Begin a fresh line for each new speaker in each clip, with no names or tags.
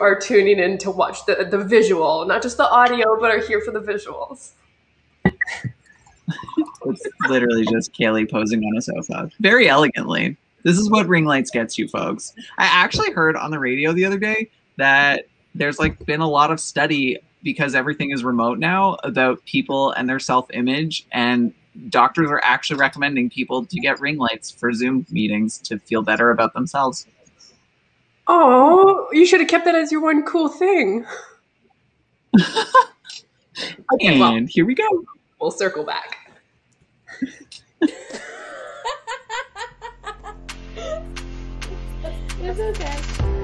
are tuning in to watch the, the visual, not just the audio, but are here for the visuals.
it's literally just Caleigh posing on a sofa very elegantly. This is what ring lights gets you, folks. I actually heard on the radio the other day that there's like been a lot of study because everything is remote now about people and their self image and doctors are actually recommending people to get ring lights for Zoom meetings to feel better about themselves.
Oh, you should have kept that as your one cool thing.
okay, and well, here we go.
We'll circle back.
it's okay.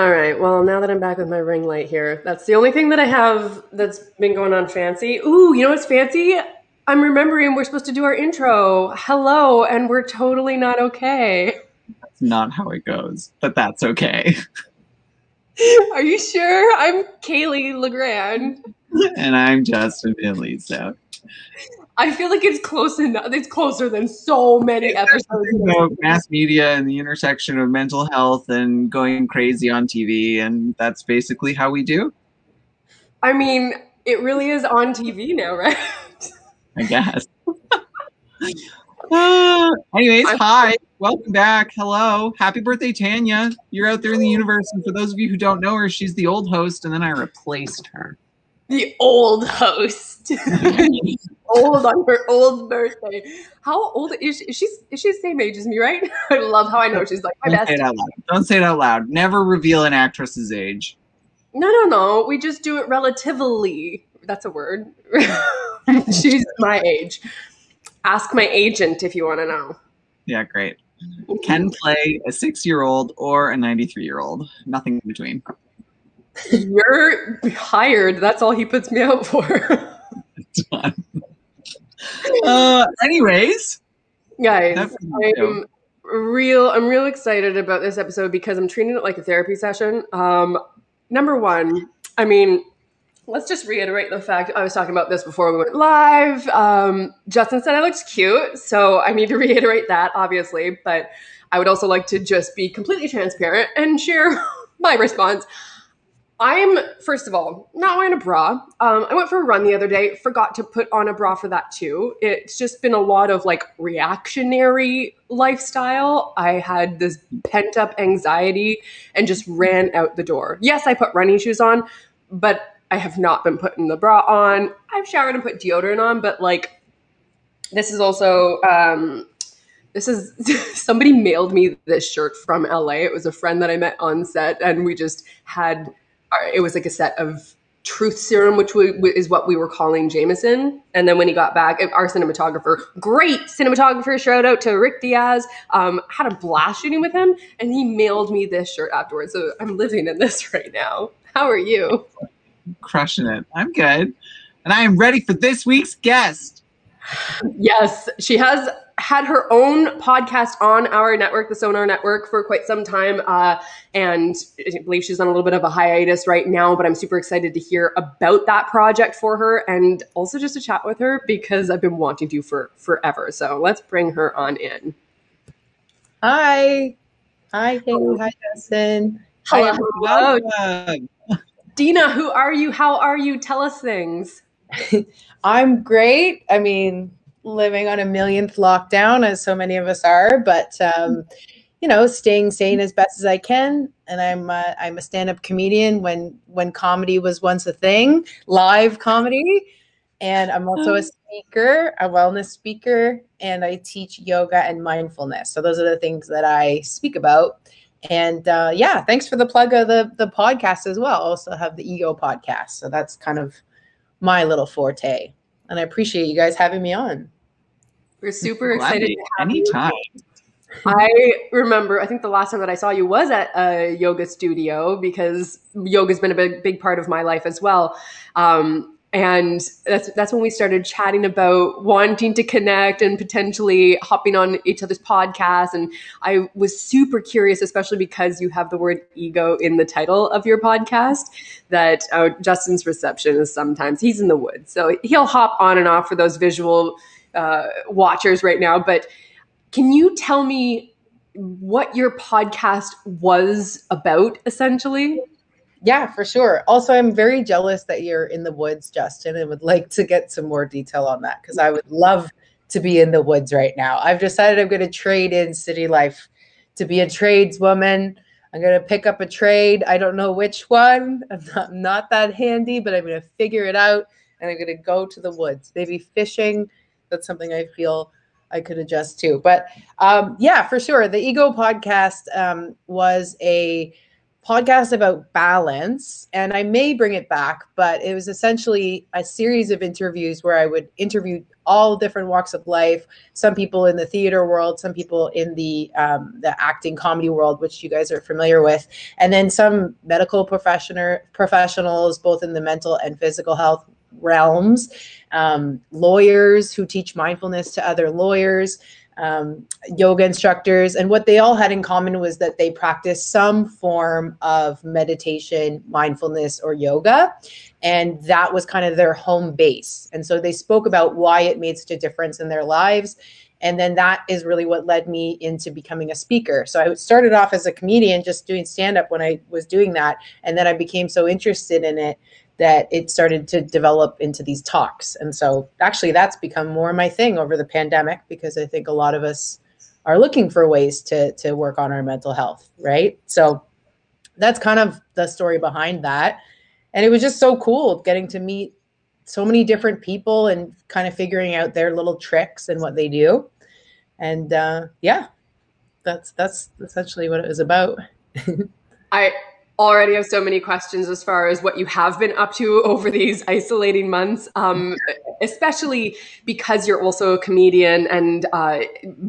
All right. Well, now that I'm back with my ring light here, that's the only thing that I have that's been going on fancy. Ooh, you know what's fancy? I'm remembering we're supposed to do our intro. Hello, and we're totally not okay.
That's not how it goes, but that's okay.
Are you sure? I'm Caleigh LeGrand.
and I'm Justin. So
I feel like it's close enough. It's closer than so many episodes.
About mass media and the intersection of mental health and going crazy on TV, and that's basically how we do.
I mean, it really is on TV now, right?
I guess. uh, anyways, hi, welcome back. Hello, happy birthday, Tanya. You're out there in the universe, and for those of you who don't know her, she's the old host, and then I replaced her
the old host. old on her old birthday. How old is she? Is she, the same age as me, right? I love how I know she's like my
Don't best. Say it out loud. Don't say it out loud. Never reveal an actress's age.
No, no, no. We just do it relatively. That's a word. she's my age. Ask my agent if you want to know.
Yeah, great. Can play a six year old or a 93 year old. Nothing in between.
You're hired. That's all he puts me out for.
uh, anyways,
guys, I'm real. I'm real excited about this episode because I'm treating it like a therapy session. Um, number one, I mean, let's just reiterate the fact I was talking about this before we went live. Um, Justin said I looked cute, so I need to reiterate that, obviously. But I would also like to just be completely transparent and share my response. I'm first of all not wearing a bra. Um, I went for a run the other day. Forgot to put on a bra for that too. It's just been a lot of like reactionary lifestyle. I had this pent up anxiety and just ran out the door. Yes, I put running shoes on, but I have not been putting the bra on. I've showered and put deodorant on, but like this is also um, this is somebody mailed me this shirt from LA. It was a friend that I met on set, and we just had it was like a set of truth serum, which we, is what we were calling Jameson. And then when he got back, our cinematographer, great cinematographer, shout out to Rick Diaz, um, had a blast shooting with him, and he mailed me this shirt afterwards. So I'm living in this right now. How are you?
Crushing it. I'm good. And I am ready for this week's guest.
Yes, she has had her own podcast on our network, the Sonar Network, for quite some time. Uh, and I believe she's on a little bit of a hiatus right now, but I'm super excited to hear about that project for her and also just to chat with her because I've been wanting to for forever. So let's bring her on in.
Hi. Hi, Haley. Hi, Justin.
Hello. Hello. Dena, who are you? How are you? Tell us things.
I'm great. I mean, living on a millionth lockdown, as so many of us are, but um, you know, staying sane as best as I can. And I'm uh, I'm a stand-up comedian when when comedy was once a thing, live comedy, and I'm also a oh. speaker, a wellness speaker, and I teach yoga and mindfulness. So those are the things that I speak about. And uh, yeah, thanks for the plug of the the podcast as well. I also have the Ego podcast, so that's kind of my little forte and I appreciate you guys having me on.
We're super excited.
to Anytime.
You. I remember, I think the last time that I saw you was at a yoga studio because yoga's been a big, big part of my life as well. Um, and that's that's when we started chatting about wanting to connect and potentially hopping on each other's podcasts. And i was super curious especially because you have the word ego in the title of your podcast that uh, justin's reception is sometimes he's in the woods. So he'll hop on and off for those visual uh, watchers right now. But can you tell me what your podcast was about essentially
yeah, for sure. Also, I'm very jealous that you're in the woods, Justin, and would like to get some more detail on that because I would love to be in the woods right now. I've decided I'm going to trade in city life to be a tradeswoman. I'm going to pick up a trade. I don't know which one. I'm not, not that handy, but I'm going to figure it out and I'm going to go to the woods. Maybe fishing. That's something I feel I could adjust to. But um, yeah, for sure. The Ego podcast um, was a podcast about balance and i may bring it back but it was essentially a series of interviews where i would interview all different walks of life some people in the theater world some people in the um, the acting comedy world which you guys are familiar with and then some medical professional professionals both in the mental and physical health realms um, lawyers who teach mindfulness to other lawyers um, yoga instructors, and what they all had in common was that they practiced some form of meditation, mindfulness, or yoga. And that was kind of their home base. And so they spoke about why it made such a difference in their lives. And then that is really what led me into becoming a speaker. So I started off as a comedian, just doing stand up when I was doing that. And then I became so interested in it that it started to develop into these talks. And so actually that's become more my thing over the pandemic because I think a lot of us are looking for ways to to work on our mental health, right? So that's kind of the story behind that. And it was just so cool getting to meet so many different people and kind of figuring out their little tricks and what they do. And uh, yeah, that's that's essentially what it was about.
I already have so many questions as far as what you have been up to over these isolating months, um, especially because you're also a comedian and uh,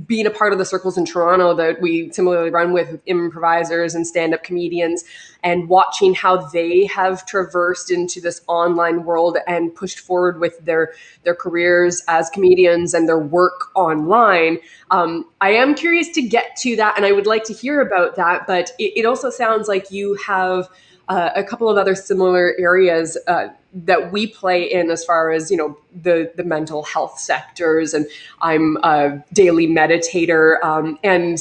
being a part of the circles in Toronto that we similarly run with improvisers and stand up comedians and watching how they have traversed into this online world and pushed forward with their their careers as comedians and their work online. Um, I am curious to get to that, and I would like to hear about that. But it, it also sounds like you have uh, a couple of other similar areas uh, that we play in as far as you know the the mental health sectors and i'm a daily meditator um, and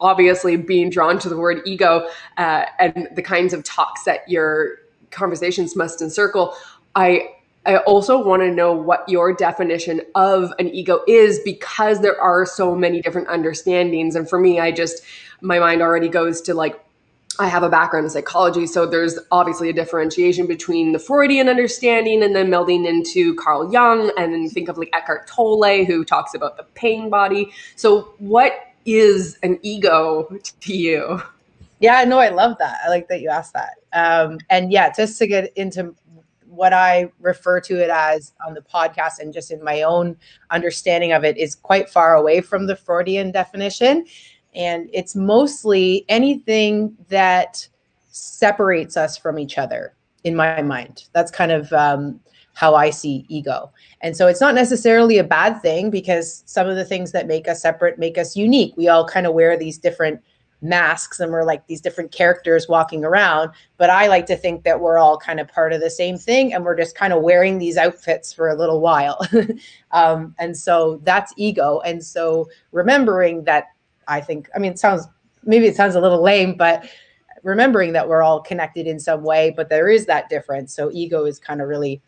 obviously being drawn to the word ego uh, and the kinds of talks that your conversations must encircle, I I also want to know what your definition of an ego is because there are so many different understandings. And for me, I just my mind already goes to like I have a background in psychology, so there's obviously a differentiation between the Freudian understanding and then melding into Carl Jung, and then think of like Eckhart Tolle, who talks about the pain body. So, what is an ego to you?
Yeah, no, I love that. I like that you asked that. Um, and yeah, just to get into what I refer to it as on the podcast and just in my own understanding of it is quite far away from the Freudian definition. And it's mostly anything that separates us from each other in my mind. That's kind of um, how I see ego. And so it's not necessarily a bad thing because some of the things that make us separate make us unique. We all kind of wear these different masks and we're like these different characters walking around. But I like to think that we're all kind of part of the same thing and we're just kind of wearing these outfits for a little while. um, and so that's ego. And so remembering that, I think, I mean, it sounds maybe it sounds a little lame, but remembering that we're all connected in some way, but there is that difference. So ego is kind of really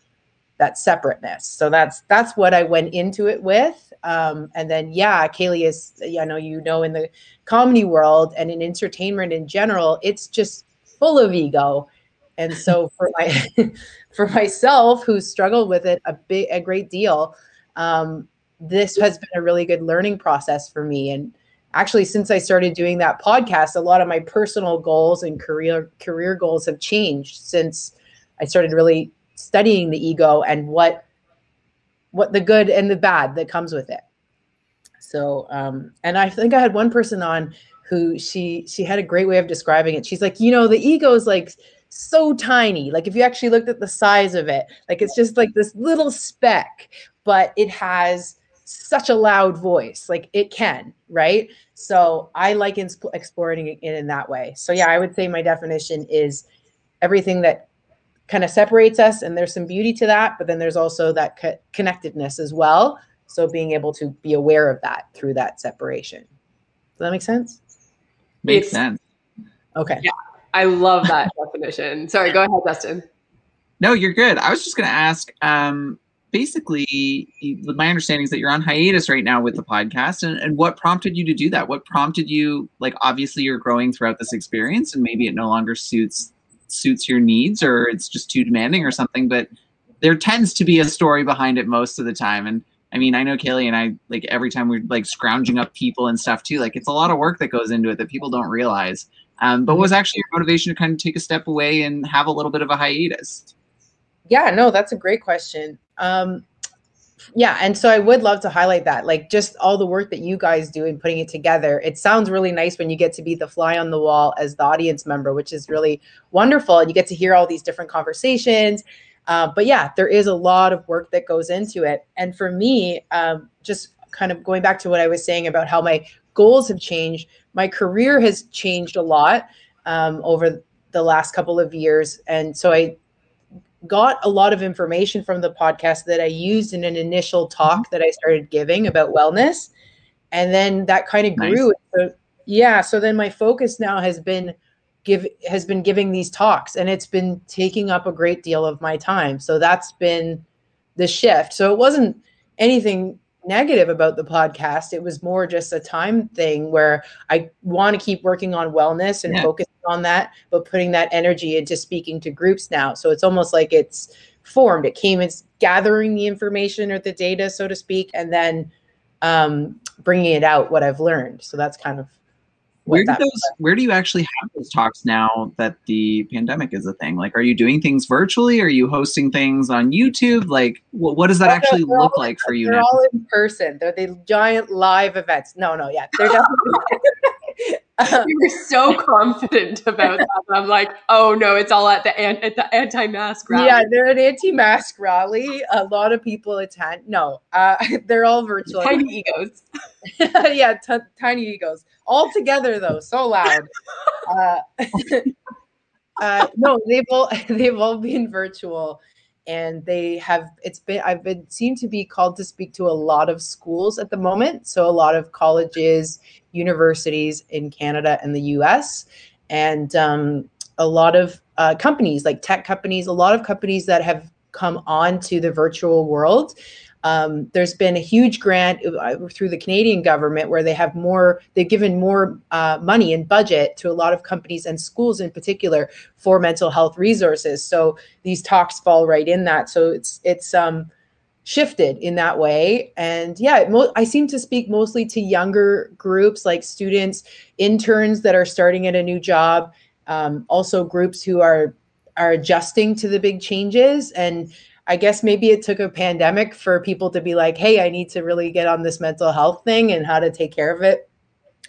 that separateness. So that's that's what I went into it with. Um, and then yeah, Caleigh is I know you know in the comedy world and in entertainment in general, it's just full of ego. And so for my for myself who struggled with it a big a great deal, um, this has been a really good learning process for me. And actually since I started doing that podcast, a lot of my personal goals and career career goals have changed since I started really studying the ego and what what the good and the bad that comes with it. So, um, and I think I had one person on who she she had a great way of describing it. She's like, you know, the ego is like so tiny. Like if you actually looked at the size of it, like it's just like this little speck, but it has such a loud voice. Like it can, right? So I like exploring it in that way. So yeah, I would say my definition is everything that kind of separates us and there's some beauty to that, but then there's also that co- connectedness as well. So being able to be aware of that through that separation. Does that make sense?
Makes it's, sense.
Okay.
Yeah. I love that definition. Sorry, go ahead, Justin.
No, you're good. I was just going to ask um, basically, my understanding is that you're on hiatus right now with the podcast. And, and what prompted you to do that? What prompted you, like, obviously, you're growing throughout this experience and maybe it no longer suits suits your needs or it's just too demanding or something but there tends to be a story behind it most of the time and I mean, I know Caleigh and I like every time we're like scrounging up people and stuff too. Like it's a lot of work that goes into it that people don't realize. Um, but was actually your motivation to kind of take a step away and have a little bit of a hiatus?
Yeah, no, that's a great question. Um, yeah, and so I would love to highlight that, like just all the work that you guys do in putting it together. It sounds really nice when you get to be the fly on the wall as the audience member, which is really wonderful, and you get to hear all these different conversations uh, but yeah, there is a lot of work that goes into it. And for me, um, just kind of going back to what I was saying about how my goals have changed, my career has changed a lot um, over the last couple of years. And so I got a lot of information from the podcast that I used in an initial talk mm-hmm. that I started giving about wellness. And then that kind of grew. Nice. So, yeah. So then my focus now has been give has been giving these talks and it's been taking up a great deal of my time so that's been the shift so it wasn't anything negative about the podcast. It was more just a time thing where i want to keep working on wellness and yeah. focusing on that but putting that energy into speaking to groups now. So it's almost like it's formed. It came it's gathering the information or the data so to speak and then um, bringing it out what i've learned. So that's kind of
where do those where do you actually have those talks now that the pandemic is a thing? Like are you doing things virtually? Are you hosting things on youtube? Like what, what does that oh, actually look like for you
they're
now?
all in person. They're the giant live events. No no yeah they're definitely
you were so confident about that. I'm like, oh no, it's all at the at the anti-mask rally.
Yeah, they're an anti-mask rally. A lot of people attend. No, uh, they're all virtual.
Tiny egos.
yeah, t- tiny egos. All together though, so loud. Uh, uh, no, they've all they've all been virtual and they have it's been i've been seem to be called to speak to a lot of schools at the moment. So a lot of colleges universities in canada and the us and um, a lot of uh, companies like tech companies a lot of companies that have come on to the virtual world um, there's been a huge grant uh, through the Canadian government where they have more, they've given more uh, money and budget to a lot of companies and schools in particular for mental health resources. So these talks fall right in that. So it's it's um, shifted in that way. And yeah, mo- I seem to speak mostly to younger groups like students, interns that are starting at a new job, um, also groups who are are adjusting to the big changes and I guess maybe it took a pandemic for people to be like, hey, I need to really get on this mental health thing and how to take care of it.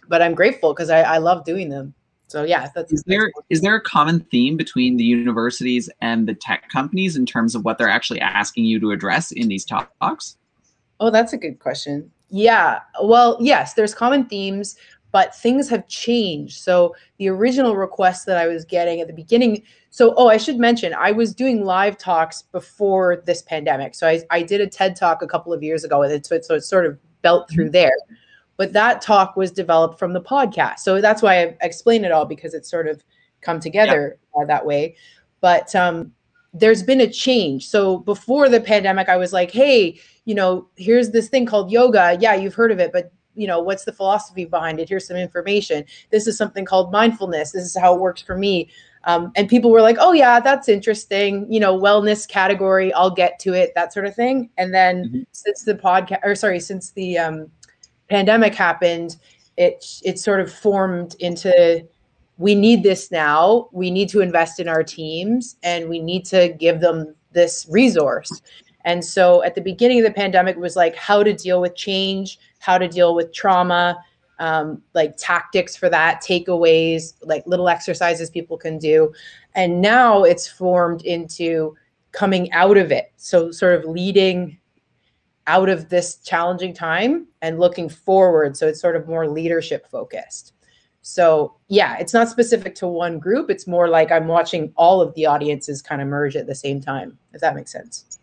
But I'm grateful because I, I love doing them. So yeah, that's
is there
that's
is there a common theme between the universities and the tech companies in terms of what they're actually asking you to address in these talks?
Oh, that's a good question. Yeah. Well, yes, there's common themes, but things have changed. So the original request that I was getting at the beginning. So, oh, I should mention, I was doing live talks before this pandemic. So I, I did a TED talk a couple of years ago, and it, so, it, so it's sort of built through mm-hmm. there. But that talk was developed from the podcast. So that's why I explain it all because it's sort of come together uh, that way. But um, there's been a change. So before the pandemic, I was like, hey, you know, here's this thing called yoga. Yeah, you've heard of it, but you know what's the philosophy behind it? Here's some information. This is something called mindfulness. This is how it works for me. Um, and people were like oh yeah that's interesting. You know wellness category i'll get to it that sort of thing. And then mm-hmm. since the podcast or sorry since the um, pandemic happened it it sort of formed into we need this now. We need to invest in our teams and we need to give them this resource. And so at the beginning of the pandemic, it was like how to deal with change, how to deal with trauma, um, like tactics for that, takeaways, like little exercises people can do. And now it's formed into coming out of it. So, sort of leading out of this challenging time and looking forward. So, it's sort of more leadership focused. So, yeah, it's not specific to one group. It's more like I'm watching all of the audiences kind of merge at the same time, if that makes sense.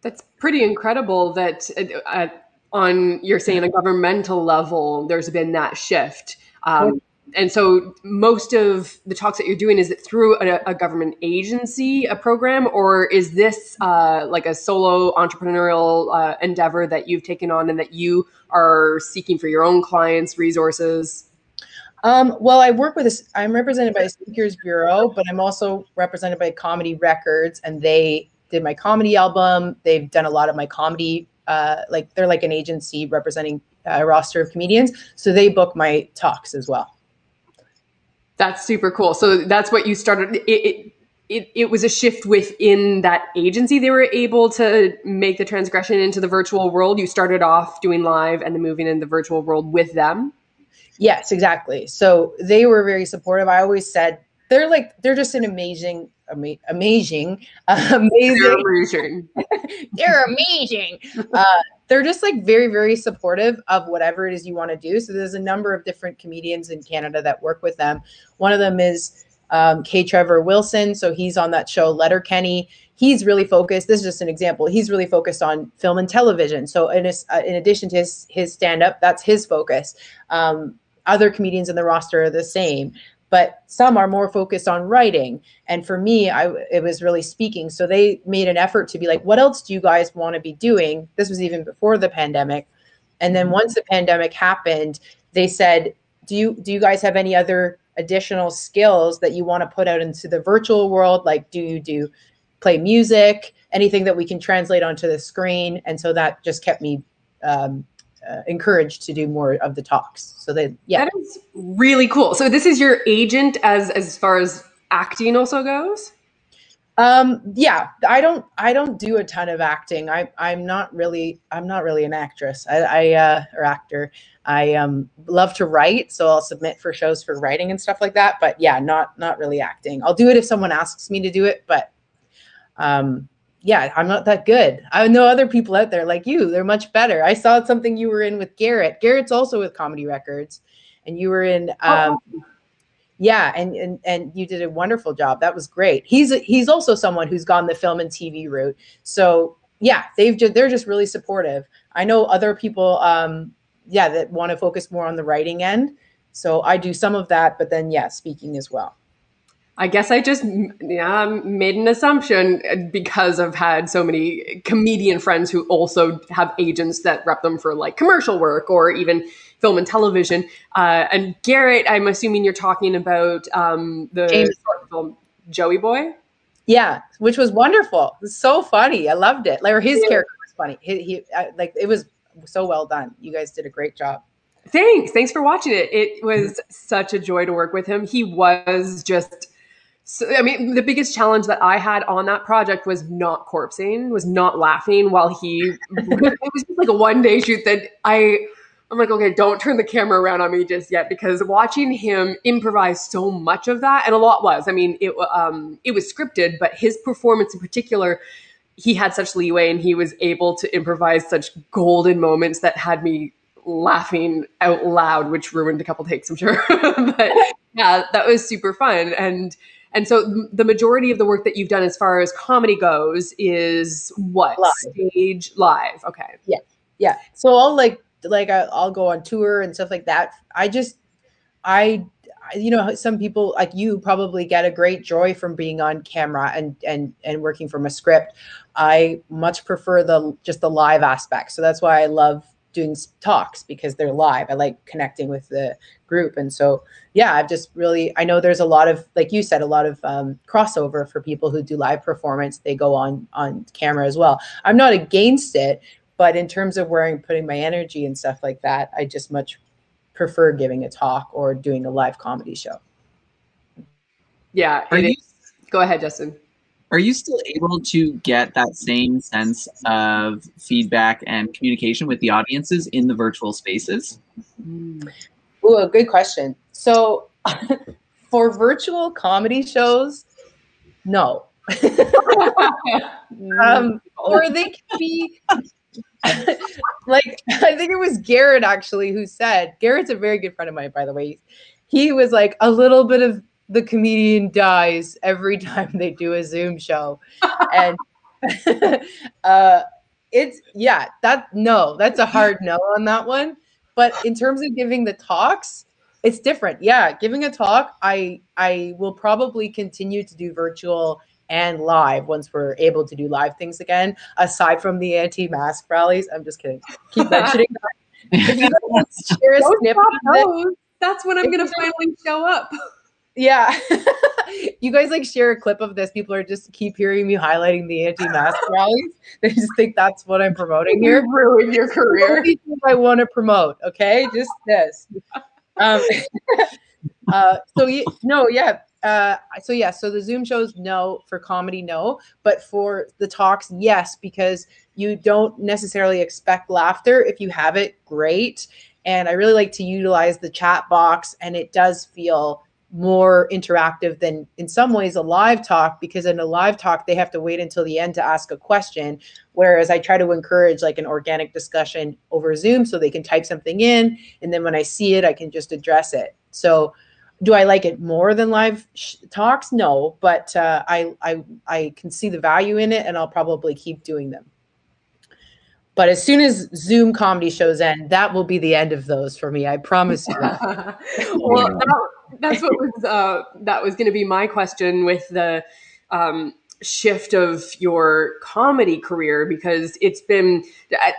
That's pretty incredible that uh, on, you're saying, a governmental level, there's been that shift. Um, and so most of the talks that you're doing is it through a, a government agency a program or is this uh, like a solo entrepreneurial uh, endeavor that you've taken on and that you are seeking for your own clients resources
um, well, I work with a, I'm represented by a speakers bureau, but I'm also represented by Comedy Records, and they did my comedy album. They've done a lot of my comedy, uh, like they're like an agency representing a roster of comedians, so they book my talks as well.
That's super cool. So that's what you started. It, it, it, it was a shift within that agency. They were able to make the transgression into the virtual world. You started off doing live and then moving in the virtual world with them.
Yes, exactly. So they were very supportive. I always said they're like they're just an amazing, ama- amazing, uh, amazing. They're amazing. they're amazing. Uh, they're just like very, very supportive of whatever it is you want to do. So there's a number of different comedians in Canada that work with them. One of them is um, K. Trevor Wilson. So he's on that show Letterkenny. He's really focused. This is just an example. He's really focused on film and television. So in, uh, in addition to his, his stand up, that's his focus. Um, other comedians in the roster are the same but some are more focused on writing. And for me i it was really speaking. So they made an effort to be like what else do you guys want to be doing? This was even before the pandemic. And then once the pandemic happened they said do you do you guys have any other additional skills that you want to put out into the virtual world? Like do you do play music? Anything that we can translate onto the screen? And so that just kept me um, uh, encouraged to do more of the talks. So that yeah,
that is really cool. So this is your agent as as far as acting also goes.
Um, yeah, I don't I don't do a ton of acting. I I'm not really I'm not really an actress. I, I uh, or actor. I um love to write, so I'll submit for shows for writing and stuff like that. But yeah, not not really acting. I'll do it if someone asks me to do it, but um yeah, I'm not that good. I know other people out there like you, they're much better. I saw something you were in with Garrett. Garrett's also with Comedy Records, and you were in. Oh, um, oh. Yeah, and, and and you did a wonderful job. That was great. He's he's also someone who's gone the film and TV route. So yeah, they've just, they're just really supportive. I know other people, um, yeah, that want to focus more on the writing end. So I do some of that, but then yeah, speaking as well.
I guess I just yeah made an assumption because I've had so many comedian friends who also have agents that rep them for like commercial work or even film and television. Uh, and Garrett, I'm assuming you're talking about um, the James. film Joey Boy.
Yeah, which was wonderful. Was so funny. I loved it. Like his yeah. character was funny. He, he I, like it was so well done. You guys did a great job.
Thanks. Thanks for watching it. It was such a joy to work with him. He was just so I mean, the biggest challenge that I had on that project was not corpsing, was not laughing while he. it was just like a one day shoot that I. I'm like, okay, don't turn the camera around on me just yet because watching him improvise so much of that, and a lot was. I mean, it um, it was scripted, but his performance in particular, he had such leeway and he was able to improvise such golden moments that had me laughing out loud, which ruined a couple takes, I'm sure. but yeah, that was super fun and and so the majority of the work that you've done as far as comedy goes is what live. stage live. Okay.
Yeah. Yeah. So I'll like like I'll go on tour and stuff like that. I just I you know some people like you probably get a great joy from being on camera and and and working from a script i much prefer the just the live aspect so that's why i love doing talks because they're live. I like connecting with the group. And so, yeah, I've just really, I know there's a lot of, like you said, a lot of um, crossover for people who do live performance. They go on, on camera as well. I'm not against it, but in terms of where I'm putting my energy and stuff like that, I just much prefer giving a talk or doing a live comedy show.
Yeah. You, go ahead, Justin
are you still able to get that same sense of feedback and communication with the audiences in the virtual spaces?
Ooh, a good question. So, for virtual comedy shows, no. um, or they can be like I think it was Garrett actually who said Garrett's a very good friend of mine, by the way. He was like a little bit of the comedian dies every time they do a Zoom show, and uh, it's yeah that no that's a hard no on that one. But in terms of giving the talks, it's different. Yeah, giving a talk, I I will probably continue to do virtual and live once we're able to do live things again. Aside from the anti-mask rallies, I'm just kidding. Keep mentioning that. If you guys share a
snippet that's when I'm gonna finally show up.
Yeah. you guys like share a clip of this. People are just keep hearing me highlighting the anti-mask rallies. They just think that's what I'm promoting here.
You ruin your career.
I want to promote. Okay, just this. Um, uh, so you, no, yeah. Uh, so yeah, so the Zoom shows, no. For comedy, no. But for the talks, yes, because you don't necessarily expect laughter. If you have it, great. And I really like to utilize the chat box, and it does feel more interactive than in some ways a live talk because in a live talk they have to wait until the end to ask a question. Whereas i try to encourage like an organic discussion over zoom so they can type something in and then when i see it i can just address it. So do i like it more than live sh- talks? No but uh, I, I i can see the value in it and i'll probably keep doing them but as soon as Zoom comedy shows end, that will be the end of those for me. I promise you.
well, that, that's what was uh, that was going to be my question with the um, shift of your comedy career because it's been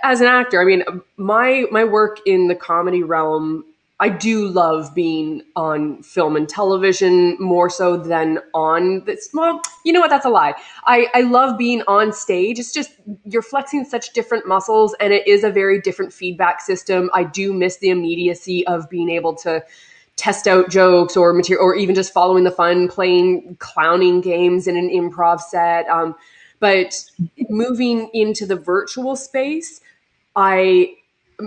as an actor. I mean, my my work in the comedy realm. I do love being on film and television more so than on this. Well, you know what? That's a lie. I, I love being on stage. It's just you're flexing such different muscles and it is a very different feedback system. I do miss the immediacy of being able to test out jokes or material or even just following the fun playing clowning games in an improv set um, but moving into the virtual space i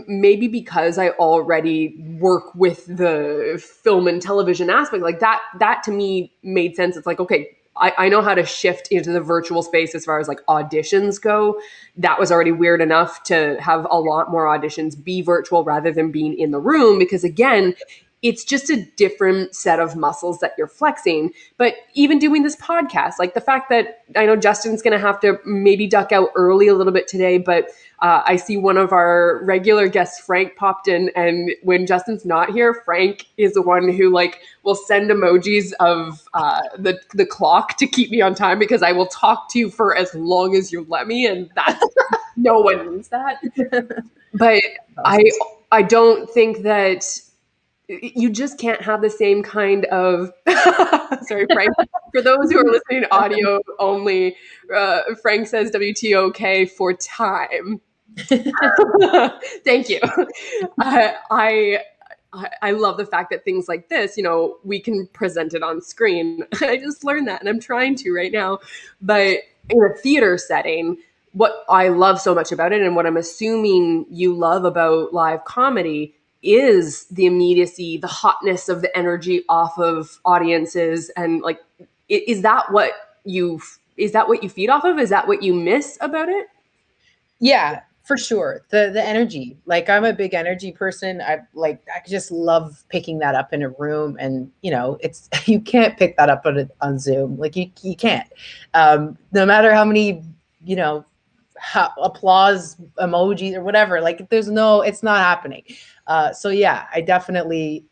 maybe because i already work with the film and television aspect like that that to me made sense it's like okay I, I know how to shift into the virtual space as far as like auditions go. That was already weird enough to have a lot more auditions be virtual rather than being in the room because again, it's just a different set of muscles that you're flexing. But even doing this podcast, like the fact that I know Justin's going to have to maybe duck out early a little bit today, but uh, I see one of our regular guests, Frank, popped in, and when Justin's not here, Frank is the one who like will send emojis of uh, the the clock to keep me on time because I will talk to you for as long as you let me, and that's no one needs that. but I I don't think that you just can't have the same kind of sorry frank for those who are listening audio only uh, frank says wtok for time thank you uh, I I love the fact that things like this, you know, we can present it on screen. I just learned that and I'm trying to right now. But in a theater setting, what I love so much about it and what I'm assuming you love about live comedy is the immediacy, the hotness of the energy off of audiences, and like, is that what you is that what you feed off of? Is that what you miss about it?
Yeah, for sure. The the energy. Like I'm a big energy person. I like I just love picking that up in a room, and you know, it's you can't pick that up on on Zoom. Like you you can't. Um, no matter how many you know ha- applause emojis or whatever. Like there's no, it's not happening. Uh, so yeah, I definitely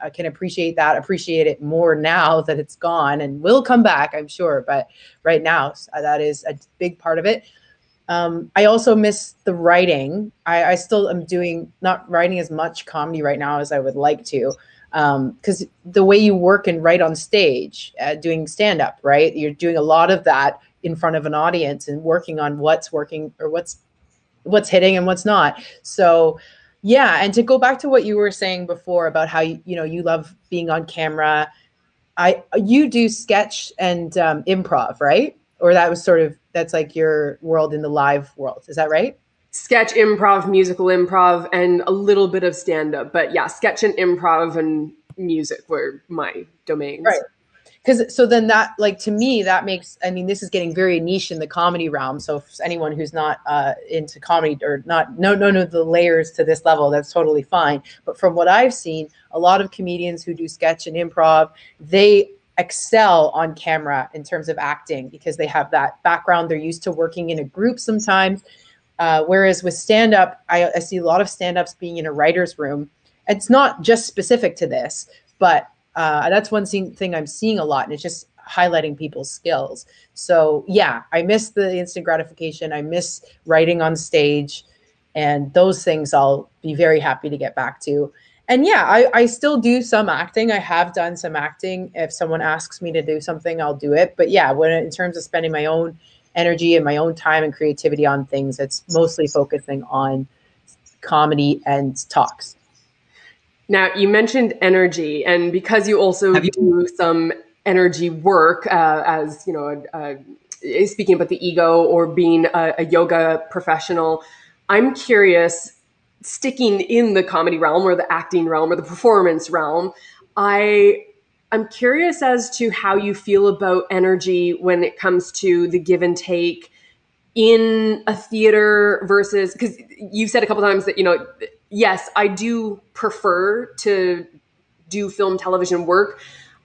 I can appreciate that, appreciate it more now that it's gone and will come back, I'm sure. But right now, that is a big part of it. Um, I also miss the writing. I, I, still am doing not writing as much comedy right now as I would like to, Um because um, the way you work and write on stage, uh, doing stand up, right? You're doing a lot of that in front of an audience and working on what's working or what's what's hitting and what's not. So yeah, and to go back to what you were saying before about how you, you know you love being on camera, I you do sketch and um, improv, right? Or that was sort of that's like your world in the live world. Is that right?
sketch, improv, musical improv, and a little bit of stand up. But yeah, sketch and improv and music were my domains.
Right because so then that like to me that makes i mean this is getting very niche in the comedy realm. So if anyone who's not uh, into comedy or not no no no the layers to this level that's totally fine. But from what i've seen a lot of comedians who do sketch and improv they excel on camera in terms of acting because they have that background. They're used to working in a group sometimes. Uh, whereas with stand up I, I see a lot of stand ups being in a writer's room. It's not just specific to this but uh, that's one thing I'm seeing a lot, and it's just highlighting people's skills. So yeah, I miss the instant gratification. I miss writing on stage, and those things I'll be very happy to get back to. And yeah, I, I still do some acting. I have done some acting. If someone asks me to do something, I'll do it. But yeah, when in terms of spending my own energy and my own time and creativity on things, it's mostly focusing on comedy and talks.
Now, you mentioned energy, and because you also do some energy work uh, as, you know, uh, speaking about the ego or being a, a yoga professional, I'm curious, sticking in the comedy realm or the acting realm or the performance realm, I I'm curious as to how you feel about energy when it comes to the give and take in a theater versus because you've said a couple times that you know yes, I do prefer to do film television work.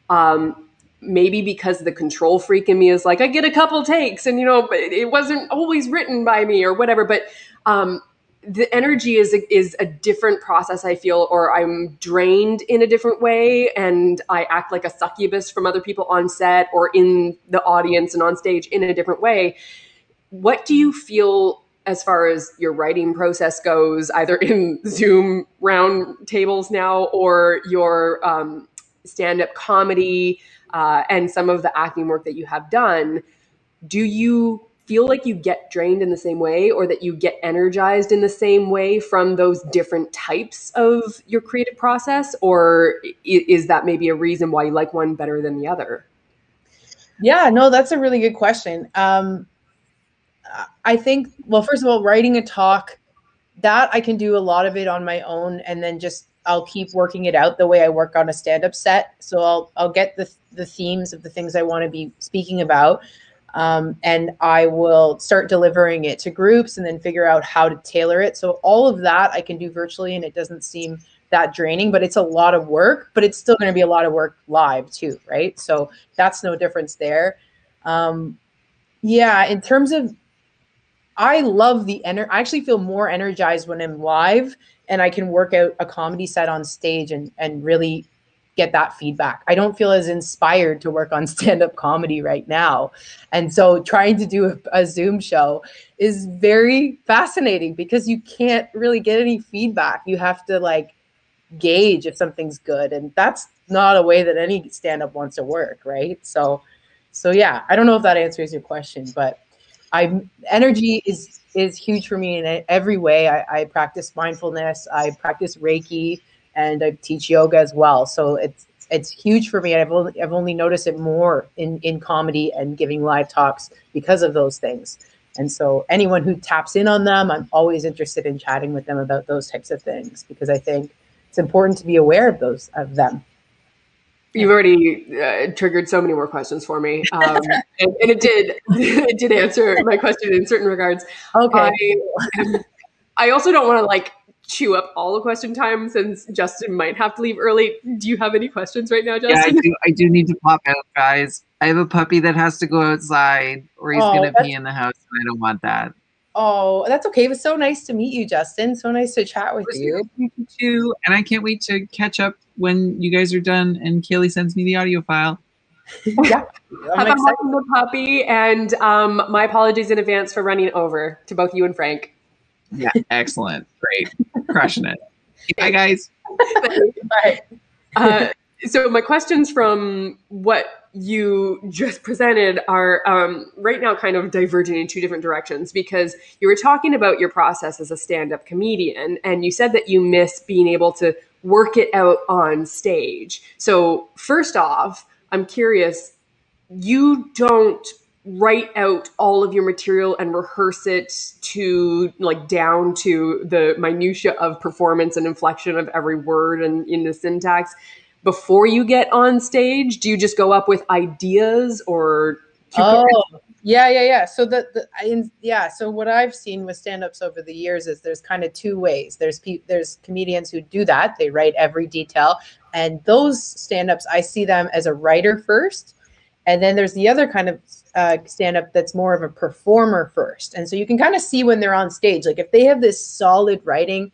Um, maybe because the control freak in me is like, I get a couple takes and, you know, it wasn't always written by me or whatever. But um, the energy is a, is a different process, I feel, or I'm drained in a different way and I act like a succubus from other people on set or in the audience and on stage in a different way. What do you feel as far as your writing process goes, either in Zoom round tables now or your um, stand up comedy uh, and some of the acting work that you have done, do you feel like you get drained in the same way or that you get energized in the same way from those different types of your creative process? Or is that maybe a reason why you like one better than the other?
Yeah, no, that's a really good question. Um, I think, well, first of all, writing a talk, that I can do a lot of it on my own and then just I'll keep working it out the way I work on a stand-up set. So I'll I'll get the the themes of the things I want to be speaking about. Um, and I will start delivering it to groups and then figure out how to tailor it. So all of that I can do virtually and it doesn't seem that draining, but it's a lot of work, but it's still going to be a lot of work live too, right? So that's no difference there. Um, yeah, in terms of I love the energy. I actually feel more energized when I'm live and I can work out a comedy set on stage and and really get that feedback. I don't feel as inspired to work on stand up comedy right now. And so trying to do a, a, Zoom show is very fascinating because you can't really get any feedback. You have to like gauge if something's good and that's not a way that any stand up wants to work, right? So so yeah, I don't know if that answers your question, but I energy is is huge for me in every way. I, I practice mindfulness, I practice Reiki, and I teach yoga as well. So it's it's huge for me. I've only I've only noticed it more in in comedy and giving live talks because of those things. And so anyone who taps in on them, I'm always interested in chatting with them about those types of things because I think it's important to be aware of those of them.
You've already uh, triggered so many more questions for me, um, and, and, it did it did answer my question in certain regards.
Okay.
I, I also don't want to like chew up all the question time since Justin might have to leave early. Do you have any questions right now, Justin?
Yeah, I do. I do need to pop out, guys. I have a puppy that has to go outside, or he's oh, gonna pee in the house, and I don't want that.
Oh, that's okay. It was so nice to meet you, Justin. So nice to chat with you.
you too. And I can't wait to catch up when you guys are done and Caleigh sends me the audio file.
yeah. Have a the puppy and um, my apologies in advance for running over to both you and Frank.
Yeah, excellent. Great. Crushing it. Bye guys.
Bye. Uh, so my questions from what you just presented are um, right now kind of diverging in two different directions because you were talking about your process as a stand-up comedian and you said that you miss being able to work it out on stage. So first off i'm curious you don't write out all of your material and rehearse it to like down to the minutia of performance and inflection of every word and in the syntax before you get on stage? Do you just go up with ideas or?
Oh, yeah, yeah, yeah. So the, the yeah. So what I've seen with stand-ups over the years is there's kind of two ways. There's pe- there's comedians who do that. They write every detail, and those stand-ups I see them as a writer first, and then there's the other kind of uh, stand-up that's more of a performer first. And so you can kind of see when they're on stage, like if they have this solid writing,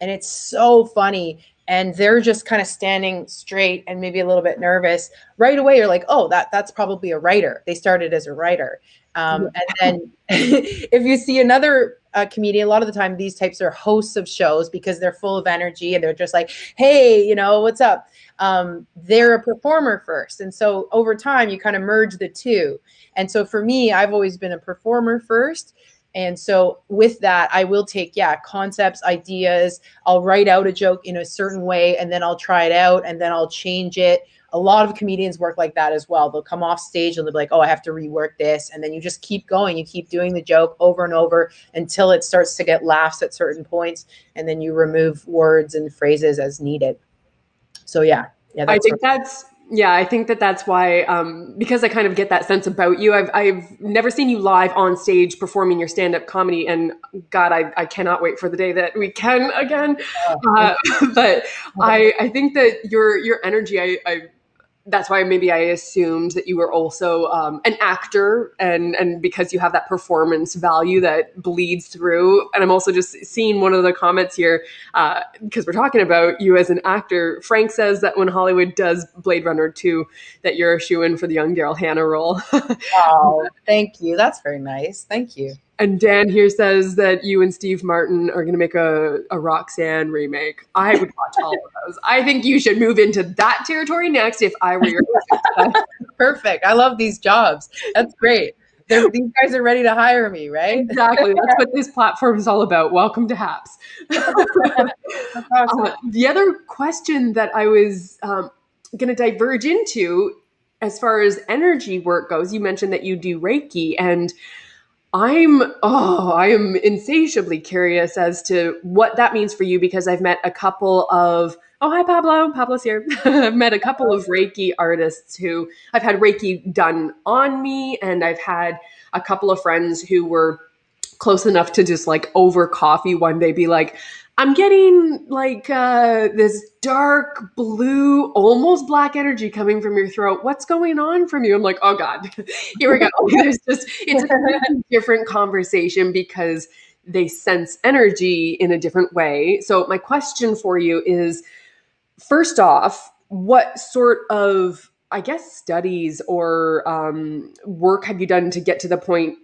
and it's so funny and they're just kind of standing straight and maybe a little bit nervous right away you're like oh that that's probably a writer. They started as a writer. Um, and then if you see another uh, comedian a lot of the time these types are hosts of shows because they're full of energy and they're just like hey you know what's up? Um, they're a performer first and so over time you kind of merge the two. And so for me i've always been a performer first and so with that, I will take, yeah, concepts, ideas. I'll write out a joke in a certain way and then I'll try it out and then I'll change it. A lot of comedians work like that as well. They'll come off stage and they'll be like, oh, I have to rework this. And then you just keep going. You keep doing the joke over and over until it starts to get laughs at certain points. And then you remove words and phrases as needed. So, yeah. Yeah,
I think that's yeah, I think that that's why, um, because I kind of get that sense about you. I've, I've never seen you live on stage performing your stand up comedy. And God, I, I cannot wait for the day that we can again. Uh, but I, I think that your, your energy, I, I that's why maybe I assumed that you were also um, an actor, and and because you have that performance value that bleeds through. And I'm also just seeing one of the comments here because uh, we're talking about you as an actor. Frank says that when Hollywood does Blade Runner 2, that you're a shoe in for the young Daryl Hannah role.
oh, thank you. That's very nice. Thank you.
And Dan here says that you and Steve Martin are going to make a, a Roxanne remake. I would watch all of those. I think you should move into that territory next if I were your
Perfect. I love these jobs. That's great. They're, these guys are ready to hire me, right?
Exactly. That's what this platform is all about. Welcome to HAPS. awesome. uh, the other question that I was um, going to diverge into as far as energy work goes, you mentioned that you do Reiki and I'm oh, I am insatiably curious as to what that means for you because I've met a couple of oh hi Pablo, Pablo's here. I've met a couple of Reiki artists who I've had Reiki done on me, and I've had a couple of friends who were close enough to just like over coffee one day be like, I'm getting like uh, this dark blue, almost black energy coming from your throat. What's going on from you? I'm like, oh God, here we go. There's just, it's a different conversation because they sense energy in a different way. So, my question for you is first off, what sort of, I guess, studies or um, work have you done to get to the point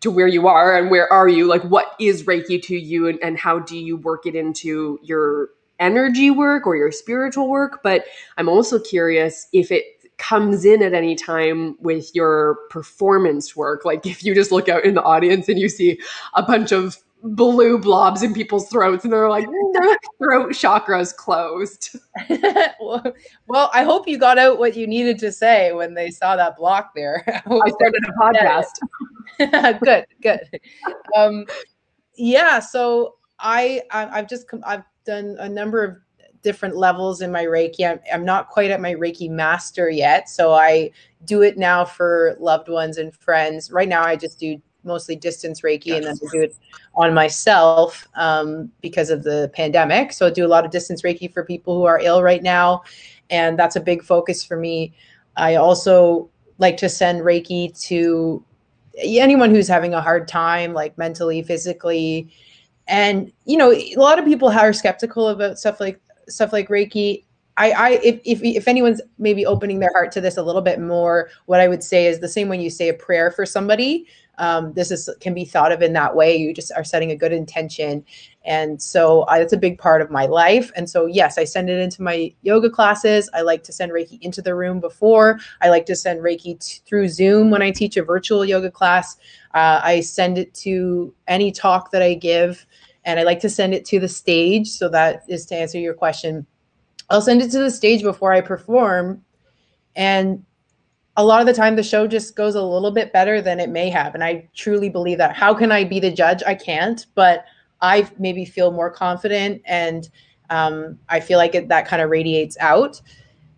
to where you are and where are you? Like what is reiki to you and, and how do you work it into your energy work or your spiritual work? But i'm also curious if it comes in at any time with your performance work. Like if you just look out in the audience and you see a bunch of blue blobs in people's throats and they're like their throat chakras closed.
Well, well, i hope you got out what you needed to say when they saw that block there.
I started a podcast.
Good good. Um, yeah so i i've just i've done a number of different levels in my reiki I'm, I'm not quite at my reiki master yet so i do it now for loved ones and friends right now i just do mostly distance Reiki, and then I do it on myself um, because of the pandemic. So I do a lot of distance Reiki for people who are ill right now, and that's a big focus for me. I also like to send Reiki to anyone who's having a hard time, like mentally, physically, and you know, a lot of people are skeptical about stuff like stuff like Reiki. I, I if, if if anyone's maybe opening their heart to this a little bit more, what I would say is the same when you say a prayer for somebody um, this is can be thought of in that way. You just are setting a good intention. And so I, that's a big part of my life. And so yes i send it into my yoga classes. I like to send reiki into the room before. I like to send reiki t- through zoom when i teach a virtual yoga class. Uh, i send it to any talk that i give and i like to send it to the stage. So that is to answer your question. I'll send it to the stage before i perform. And a lot of the time the show just goes a little bit better than it may have. And i truly believe that. How can i be the judge? I can't but i maybe feel more confident and um, i feel like it, that kind of radiates out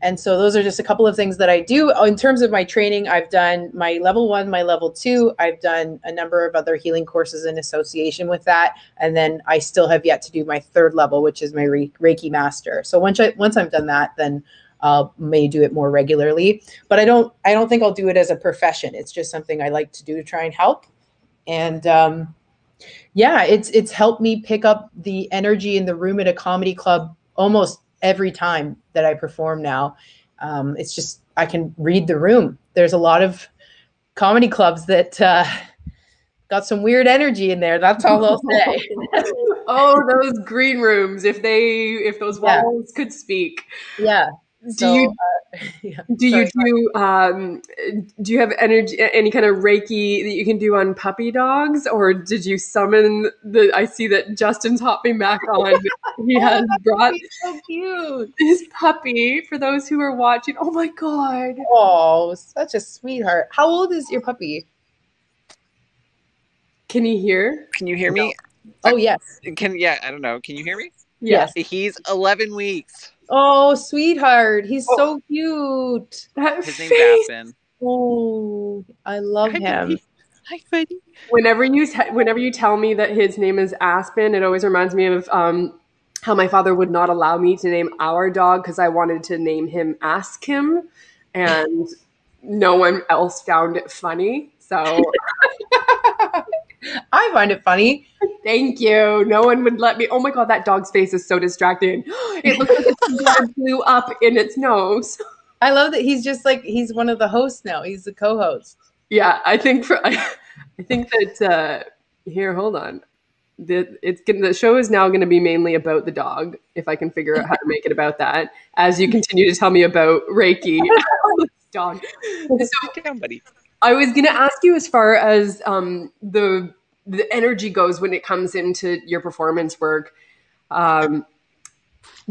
and so those are just a couple of things that I do. In terms of my training, I've done my level one, my level two. I've done a number of other healing courses in association with that. And then I still have yet to do my third level, which is my Reiki master. So once I once I've done that, then I'll may do it more regularly. But I don't I don't think I'll do it as a profession. It's just something I like to do to try and help. And um, yeah, it's it's helped me pick up the energy in the room at a comedy club almost every time that I perform now. Um, it's just I can read the room. There's a lot of comedy clubs that uh, got some weird energy in there. That's all I'll say.
oh, those green rooms! If they, if those walls yeah. could speak.
Yeah.
Do so, you uh, yeah, do you do um, do you have energy any kind of reiki that you can do on puppy dogs? Or did you summon the I see that Justin's hopping back on. He has brought
so cute.
his puppy for those who are watching. Oh my god.
Oh such a sweetheart. How old is your puppy?
Can he hear?
Can you hear me?
Oh yes.
Can yeah I don't know. Can you hear me?
Yes.
He's 11 weeks
Oh, sweetheart. He's oh. so cute.
That
His face. name's Aspen.
Oh, I love Hi, him.
Buddy. Hi, buddy.
Whenever you te- whenever you tell me that his name is Aspen, it always reminds me of um, how my father would not allow me to name our dog because I wanted to name him Ask Him, and no one else found it funny. So
I find it funny.
Thank you. No one would let me. Oh my god, that dog's face is so distracting. It looks like it's blew up in its nose.
I love that he's just like he's one of the hosts now. He's the co-host.
Yeah, I think for I, I think that uh here, hold on. The it's gonna, the show is now going to be mainly about the dog. If I can figure out how to make it about that, as you continue to tell me about Reiki, dog.
So, down, buddy.
I was going to ask you as far as um, the the energy goes when it comes into your performance work. Um,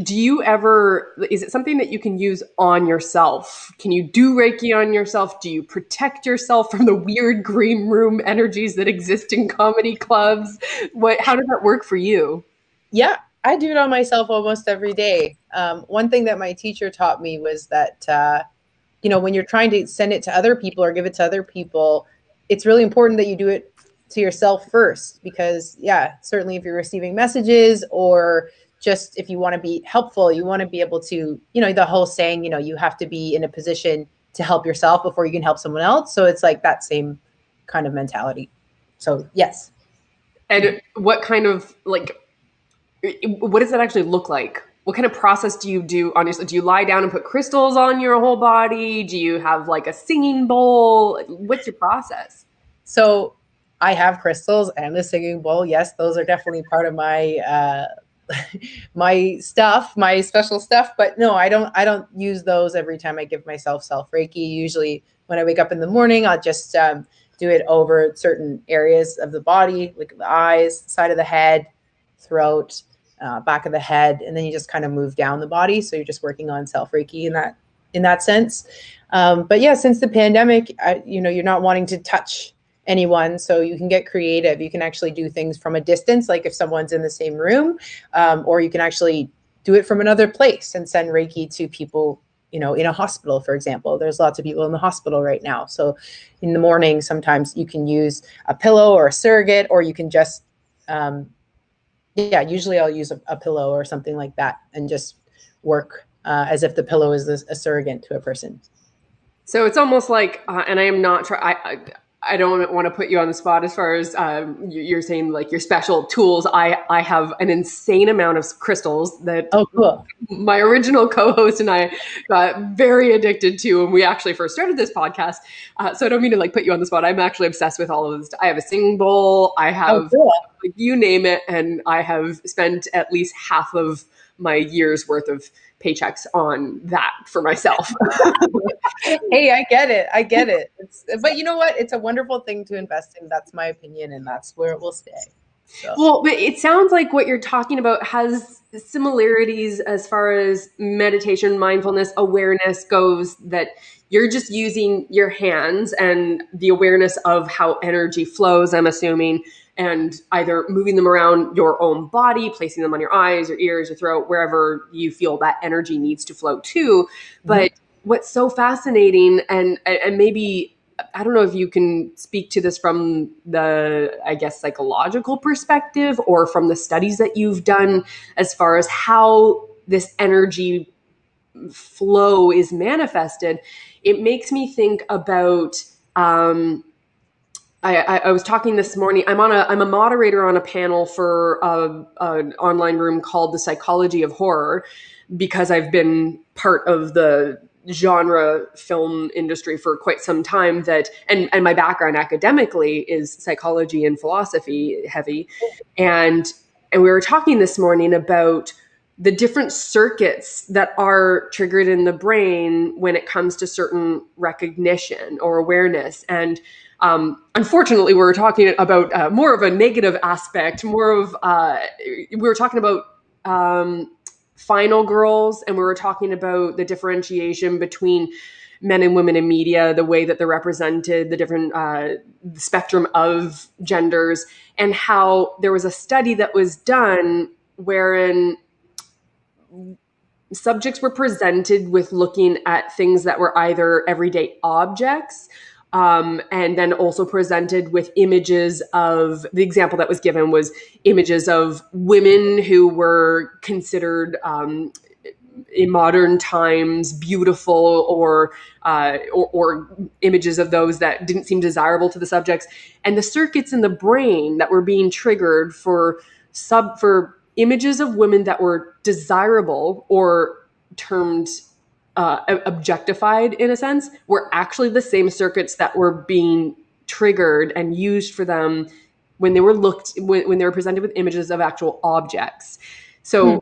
do you ever is it something that you can use on yourself? Can you do reiki on yourself? Do you protect yourself from the weird green room energies that exist in comedy clubs? What how does that work for you?
Yeah i do it on myself almost every day. Um, one thing that my teacher taught me was that uh, you know when you're trying to send it to other people or give it to other people it's really important that you do it to yourself first because yeah certainly if you're receiving messages or just if you want to be helpful you want to be able to you know the whole saying you know you have to be in a position to help yourself before you can help someone else so it's like that same kind of mentality so yes
and what kind of like what does that actually look like what kind of process do you do on yourself? Do you lie down and put crystals on your whole body? Do you have like a singing bowl? What's your process?
So I have crystals and the singing bowl. Yes, those are definitely part of my uh, my stuff, my special stuff. But no, I don't. I don't use those every time I give myself self reiki. Usually, when I wake up in the morning, I'll just um, do it over certain areas of the body, like the eyes, side of the head, throat, uh, back of the head, and then you just kind of move down the body. So you're just working on self reiki in that in that sense. Um, but yeah, since the pandemic, I, you know, you're not wanting to touch anyone so you can get creative. You can actually do things from a distance like if someone's in the same room um, or you can actually do it from another place and send reiki to people you know in a hospital for example. There's lots of people in the hospital right now. So in the morning sometimes you can use a pillow or a surrogate or you can just um, yeah usually i'll use a, a, pillow or something like that and just work uh, as if the pillow is a, a surrogate to a person.
So it's almost like, uh, and I am not trying. I don't want to put you on the spot as far as um, you're saying like your special tools. I I have an insane amount of crystals that
oh cool.
my original co-host and I got very addicted to when we actually first started this podcast. Uh, so I don't mean to like put you on the spot. I'm actually obsessed with all of this. I have a singing bowl. I oh, have oh, cool. like, you name it, and I have spent at least half of my year's worth of paychecks on that for myself.
hey, I get it. I get it. It's, but you know what? It's a wonderful thing to invest in. That's my opinion, and that's where it will stay.
So. Well, but it sounds like what you're talking about has similarities as far as meditation, mindfulness, awareness goes that you're just using your hands and the awareness of how energy flows, I'm assuming, and either moving them around your own body, placing them on your eyes, your ears, your throat, wherever you feel that energy needs to flow to. But mm-hmm. what's so fascinating and and maybe I don't know if you can speak to this from the, I guess, psychological perspective or from the studies that you've done as far as how this energy flow is manifested. It makes me think about. Um, I, I, was talking this morning. I'm on a I'm a moderator on a panel for a, an online room called the Psychology of Horror because I've been part of the genre film industry for quite some time that and and my background academically is psychology and philosophy heavy. And and we were talking this morning about the different circuits that are triggered in the brain when it comes to certain recognition or awareness. And um, unfortunately, we were talking about uh, more of a negative aspect, more of uh, we were talking about um, final girls and we were talking about the differentiation between men and women in media the way that they're represented the different uh, spectrum of genders and how there was a study that was done wherein subjects were presented with looking at things that were either everyday objects um, and then also presented with images of the example that was given was images of women who were considered um, in modern times beautiful or, uh, or, or images of those that didn't seem desirable to the subjects. And the circuits in the brain that were being triggered for sub for images of women that were desirable or termed uh, objectified in a sense were actually the same circuits that were being triggered and used for them when they were looked when, when they were presented with images of actual objects so hmm.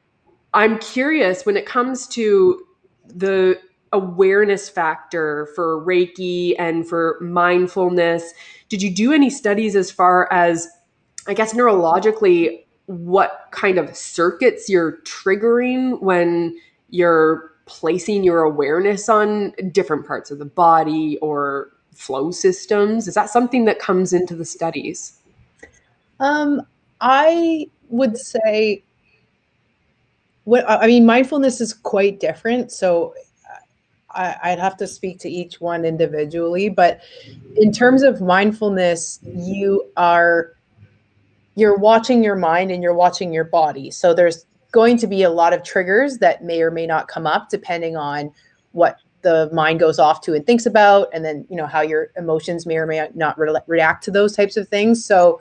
i'm curious when it comes to the awareness factor for reiki and for mindfulness did you do any studies as far as i guess neurologically what kind of circuits you're triggering when you're placing your awareness on different parts of the body or flow systems? Is that something that comes into the studies?
Um, I would say what I mean, mindfulness is quite different. So I, I'd have to speak to each one individually. But in terms of mindfulness, you are you're watching your mind and you're watching your body. So there's going to be a lot of triggers that may or may not come up depending on what the mind goes off to and thinks about and then you know how your emotions may or may not re- react to those types of things. So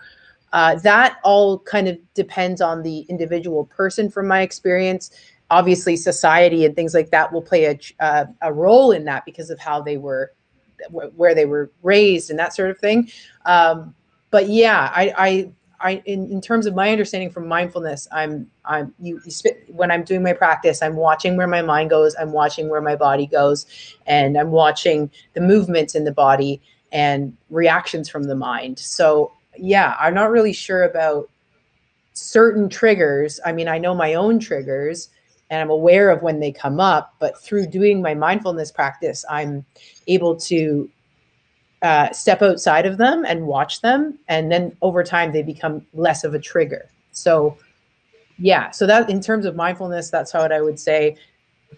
uh, that all kind of depends on the individual person from my experience. Obviously society and things like that will play a, uh, a role in that because of how they were where they were raised and that sort of thing. Um, but yeah I, I I in, in terms of my understanding from mindfulness, I'm I'm you, you when I'm doing my practice, I'm watching where my mind goes, I'm watching where my body goes, and I'm watching the movements in the body and reactions from the mind. So yeah, I'm not really sure about certain triggers. I mean, I know my own triggers and I'm aware of when they come up, but through doing my mindfulness practice, I'm able to uh, step outside of them and watch them and then over time they become less of a trigger. So yeah so that in terms of mindfulness that's how i would say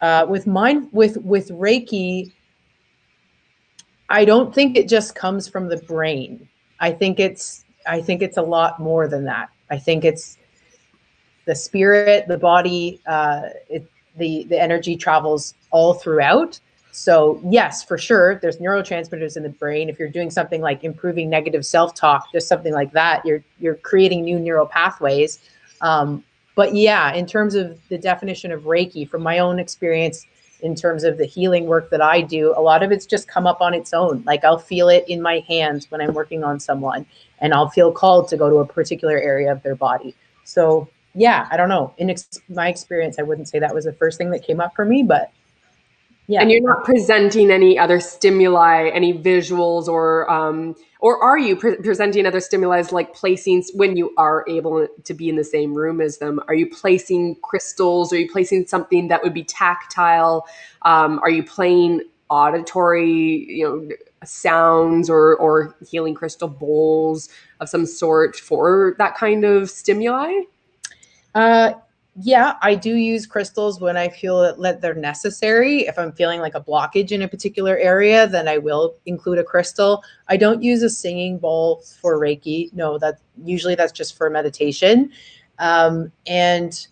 uh, with mind with with reiki i don't think it just comes from the brain. I think it's i think it's a lot more than that. I think it's the spirit the body uh, it, the the energy travels all throughout so, yes, for sure, there's neurotransmitters in the brain. If you're doing something like improving negative self-talk, just something like that, you're you're creating new neural pathways. Um, but yeah, in terms of the definition of Reiki, from my own experience, in terms of the healing work that I do, a lot of it's just come up on its own. Like I'll feel it in my hands when I'm working on someone, and I'll feel called to go to a particular area of their body. So yeah, I don't know. In ex- my experience, I wouldn't say that was the first thing that came up for me, but Yeah.
And you're not presenting any other stimuli, any visuals, or um, or are you pre- presenting other stimuli like placing when you are able to be in the same room as them? Are you placing crystals? Are you placing something that would be tactile? Um, are you playing auditory, you know, sounds or or healing crystal bowls of some sort for that kind of stimuli?
Uh, yeah, I do use crystals when I feel that they're necessary. If I'm feeling like a blockage in a particular area, then I will include a crystal. I don't use a singing bowl for Reiki. No, that usually that's just for meditation. Um, and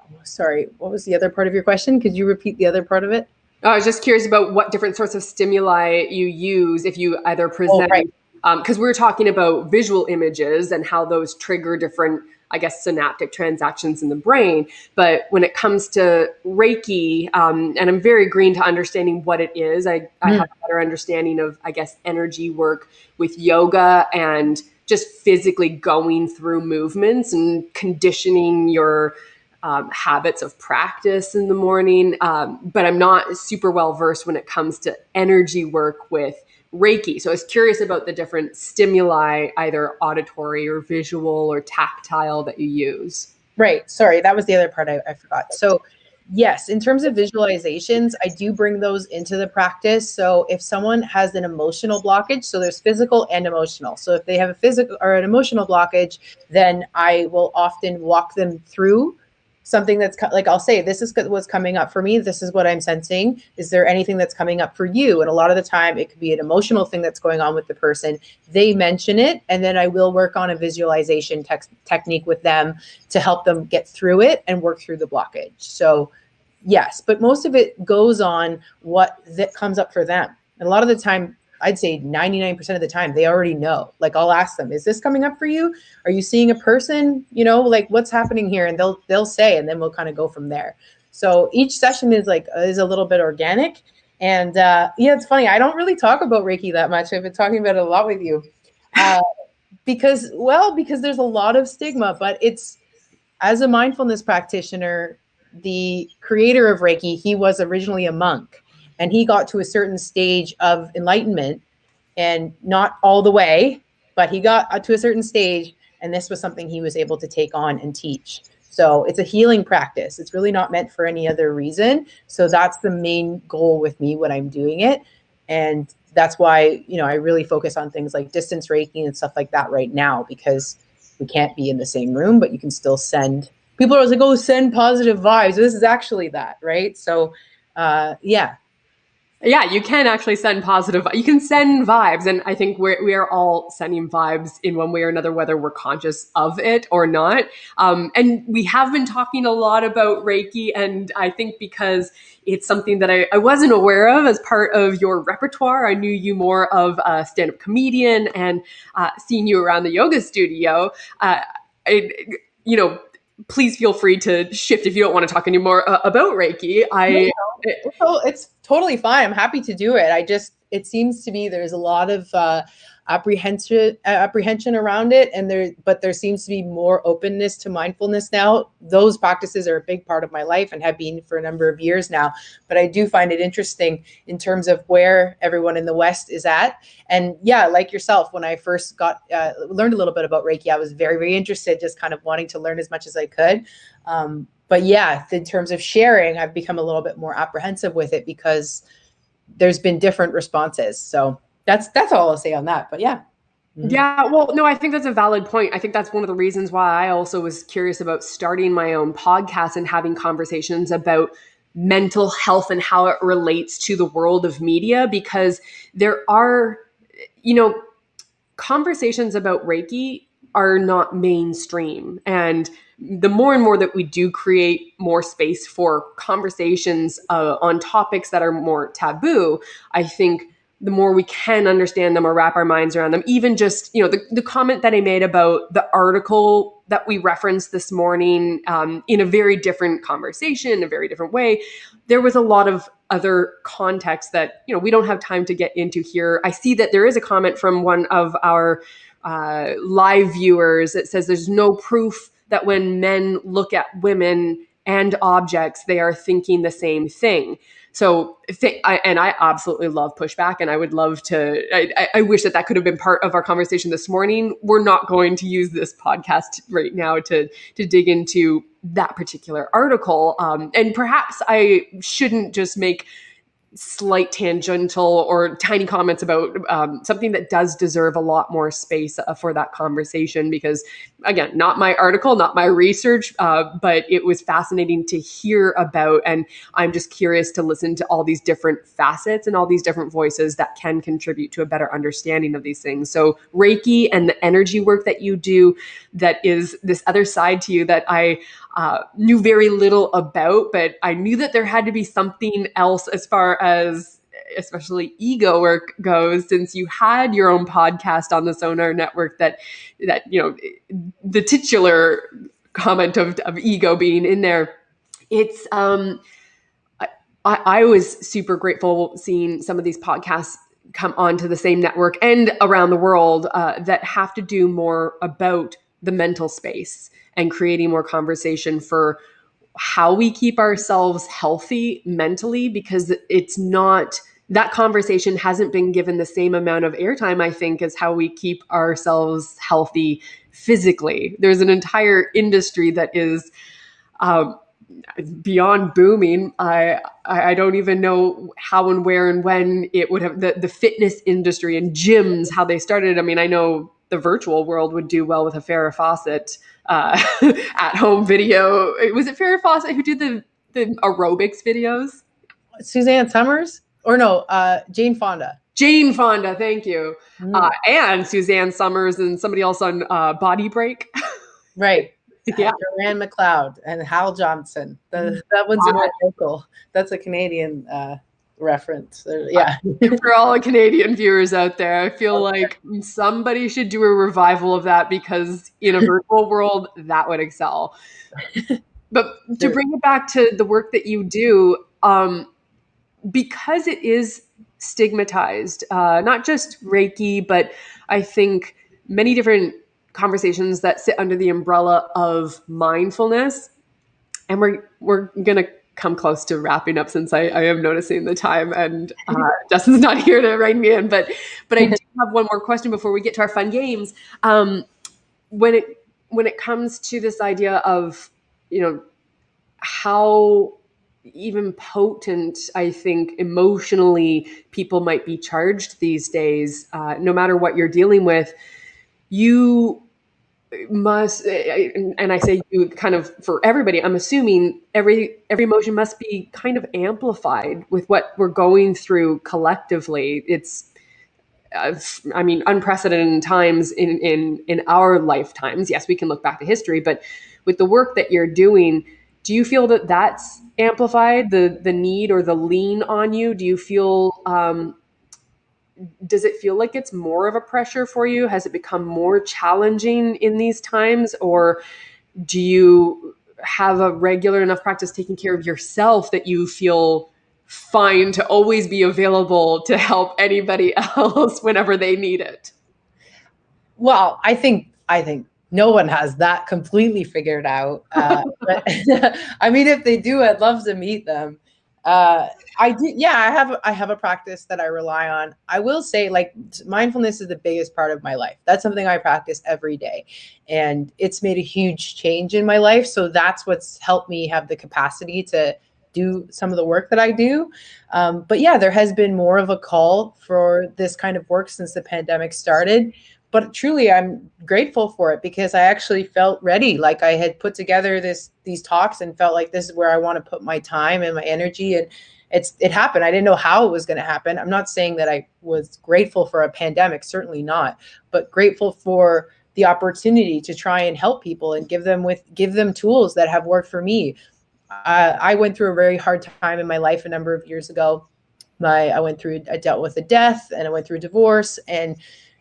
oh, sorry, what was the other part of your question? Could you repeat the other part of it?
I was just curious about what different sorts of stimuli you use if you either present, because oh, right. um, we were talking about visual images and how those trigger different I guess, synaptic transactions in the brain. But when it comes to Reiki, um, and I'm very green to understanding what it is, I, mm. I have a better understanding of, I guess, energy work with yoga and just physically going through movements and conditioning your um, habits of practice in the morning. Um, but I'm not super well versed when it comes to energy work with Reiki. So I was curious about the different stimuli, either auditory or visual or tactile, that you use.
Right. Sorry, that was the other part I, I forgot. So, yes, in terms of visualizations, I do bring those into the practice. So, if someone has an emotional blockage, so there's physical and emotional. So, if they have a physical or an emotional blockage, then I will often walk them through something that's like I'll say this is what's coming up for me. This is what I'm sensing. Is there anything that's coming up for you? And a lot of the time, it could be an emotional thing that's going on with the person. They mention it, and then I will work on a visualization te- technique with them to help them get through it and work through the blockage. So, yes, but most of it goes on what that comes up for them. And a lot of the time, I'd say 99% of the time they already know. Like I'll ask them, "Is this coming up for you? Are you seeing a person? You know, like what's happening here?" And they'll they'll say and then we'll kind of go from there. So each session is like is a little bit organic. And uh, yeah, it's funny. I don't really talk about Reiki that much. I've been talking about it a lot with you. Uh, because well, because there's a lot of stigma, but it's as a mindfulness practitioner, the creator of Reiki, he was originally a monk and he got to a certain stage of enlightenment and not all the way but he got to a certain stage and this was something he was able to take on and teach. So it's a healing practice. It's really not meant for any other reason. So that's the main goal with me when i'm doing it. And that's why you know i really focus on things like distance Reiki and stuff like that right now because we can't be in the same room but you can still send people are always like oh send positive vibes. This is actually that right? So uh, yeah
yeah, you can actually send positive. You can send vibes, and I think we're we are all sending vibes in one way or another, whether we're conscious of it or not. Um, and we have been talking a lot about Reiki, and I think because it's something that I, I wasn't aware of as part of your repertoire. I knew you more of a stand-up comedian, and uh, seeing you around the yoga studio. Uh, I, you know, please feel free to shift if you don't want to talk anymore uh, about Reiki. I
no, it's, it's, totally fine. I'm happy to do it. I just it seems to me there's a lot of uh, apprehension apprehension around it. And there but there seems to be more openness to mindfulness now. Those practices are a big part of my life and have been for a number of years now. But i do find it interesting in terms of where everyone in the west is at. And yeah like yourself when i first got uh, learned a little bit about reiki i was very very interested just kind of wanting to learn as much as i could. Um, but yeah in terms of sharing i've become a little bit more apprehensive with it because there's been different responses. So that's that's all I'll say on that. But yeah.
Mm-hmm. Yeah, well, no, I think that's a valid point. I think that's one of the reasons why I also was curious about starting my own podcast and having conversations about mental health and how it relates to the world of media because there are, you know, conversations about Reiki are not mainstream. And the more and more that we do create more space for conversations uh, on topics that are more taboo, I think the more we can understand them or wrap our minds around them. Even just, you know, the, the comment that I made about the article that we referenced this morning um, in a very different conversation, a very different way, there was a lot of other context that, you know, we don't have time to get into here. I see that there is a comment from one of our uh, live viewers that says there's no proof that when men look at women and objects, they are thinking the same thing. So, th- I, and I absolutely love pushback, and I would love to. I, I, wish that that could have been part of our conversation this morning. We're not going to use this podcast right now to to dig into that particular article, um, and perhaps I shouldn't just make slight tangential or tiny comments about um, something that does deserve a lot more space uh, for that conversation because again not my article not my research uh, but it was fascinating to hear about and i'm just curious to listen to all these different facets and all these different voices that can contribute to a better understanding of these things. So reiki and the energy work that you do that is this other side to you that i uh, knew very little about, but I knew that there had to be something else as far as especially ego work goes since you had your own podcast on the sonar network that that you know the titular comment of, of ego being in there. It's um I, I was super grateful seeing some of these podcasts come onto the same network and around the world uh, that have to do more about the mental space and creating more conversation for how we keep ourselves healthy mentally because it's not that conversation hasn't been given the same amount of airtime i think as how we keep ourselves healthy physically. There's an entire industry that is um, beyond booming. I i don't even know how and where and when it would have the, the fitness industry and gyms how they started. I mean i know the virtual world would do well with a Farrah Fawcett uh, at home video. Was it Farrah Fawcett who did the, the aerobics videos?
Suzanne Somers? Or no, uh, Jane Fonda.
Jane Fonda, thank you. Mm. Uh, and Suzanne Somers and somebody else on uh, Body Break.
right. Yeah. Joanne McLeod and Hal Johnson. The, mm. that one's wow. more local. That's a Canadian uh, reference. Yeah.
For all the Canadian viewers out there, I feel okay. like somebody should do a revival of that because in a virtual world, that would excel. But to bring it back to the work that you do, um, because it is stigmatized, uh, not just Reiki, but I think many different conversations that sit under the umbrella of mindfulness. And we're we're gonna come close to wrapping up since I, I am noticing the time and uh, Justin's not here to rein me in. But but I do have one more question before we get to our fun games. Um, when it when it comes to this idea of you know how even potent I think emotionally people might be charged these days, uh, no matter what you're dealing with, you must and i say you kind of for everybody i'm assuming every every emotion must be kind of amplified with what we're going through collectively. It's uh, i mean unprecedented times in in in our lifetimes. Yes we can look back to history but with the work that you're doing do you feel that that's amplified the the need or the lean on you? Do you feel um does it feel like it's more of a pressure for you? Has it become more challenging in these times? Or do you have a regular enough practice taking care of yourself that you feel fine to always be available to help anybody else whenever they need it?
Well, I think I think no one has that completely figured out. Uh, but, I mean, if they do, I'd love to meet them. Uh, I do, yeah, I have I have a practice that I rely on. I will say, like mindfulness is the biggest part of my life. That's something I practice every day, and it's made a huge change in my life. So that's what's helped me have the capacity to do some of the work that I do. Um, but yeah, there has been more of a call for this kind of work since the pandemic started but truly i'm grateful for it because i actually felt ready. Like i had put together this these talks and felt like this is where i want to put my time and my energy and it's it happened. I didn't know how it was going to happen. I'm not saying that i was grateful for a pandemic certainly not but grateful for the opportunity to try and help people and give them with give them tools that have worked for me. Uh, i went through a very hard time in my life a number of years ago. My i went through i dealt with a death and i went through a divorce and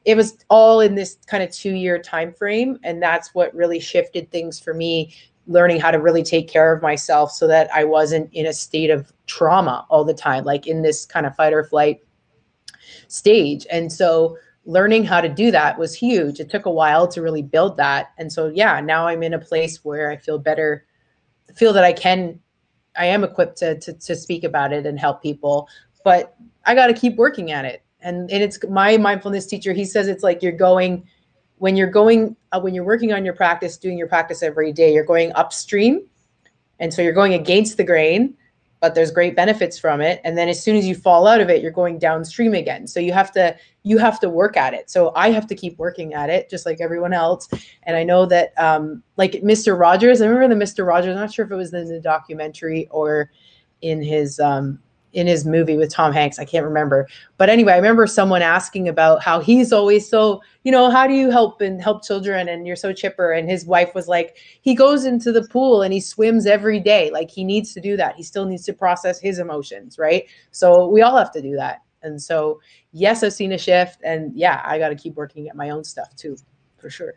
it was all in this kind of two year time frame and that's what really shifted things for me learning how to really take care of myself so that i wasn't in a state of trauma all the time like in this kind of fight or flight stage. And so learning how to do that was huge. It took a while to really build that. And so yeah now i'm in a place where i feel better feel that I can, I am equipped to, to, to speak about it and help people, but I got to keep working at it. And, and it's my mindfulness teacher. He says it's like you're going, when you're going, uh, when you're working on your practice, doing your practice every day, you're going upstream. And so you're going against the grain but there's great benefits from it and then as soon as you fall out of it you're going downstream again so you have to you have to work at it so i have to keep working at it just like everyone else and i know that um like mr rogers i remember the mr rogers i'm not sure if it was in the documentary or in his um in his movie with Tom Hanks. I can't remember. But anyway, I remember someone asking about how he's always so, you know, how do you help and help children and you're so chipper and his wife was like, he goes into the pool and he swims every day. Like he needs to do that. He still needs to process his emotions, right? So we all have to do that. And so, yes, I've seen a shift and yeah, I got to keep working at my own stuff too, for sure.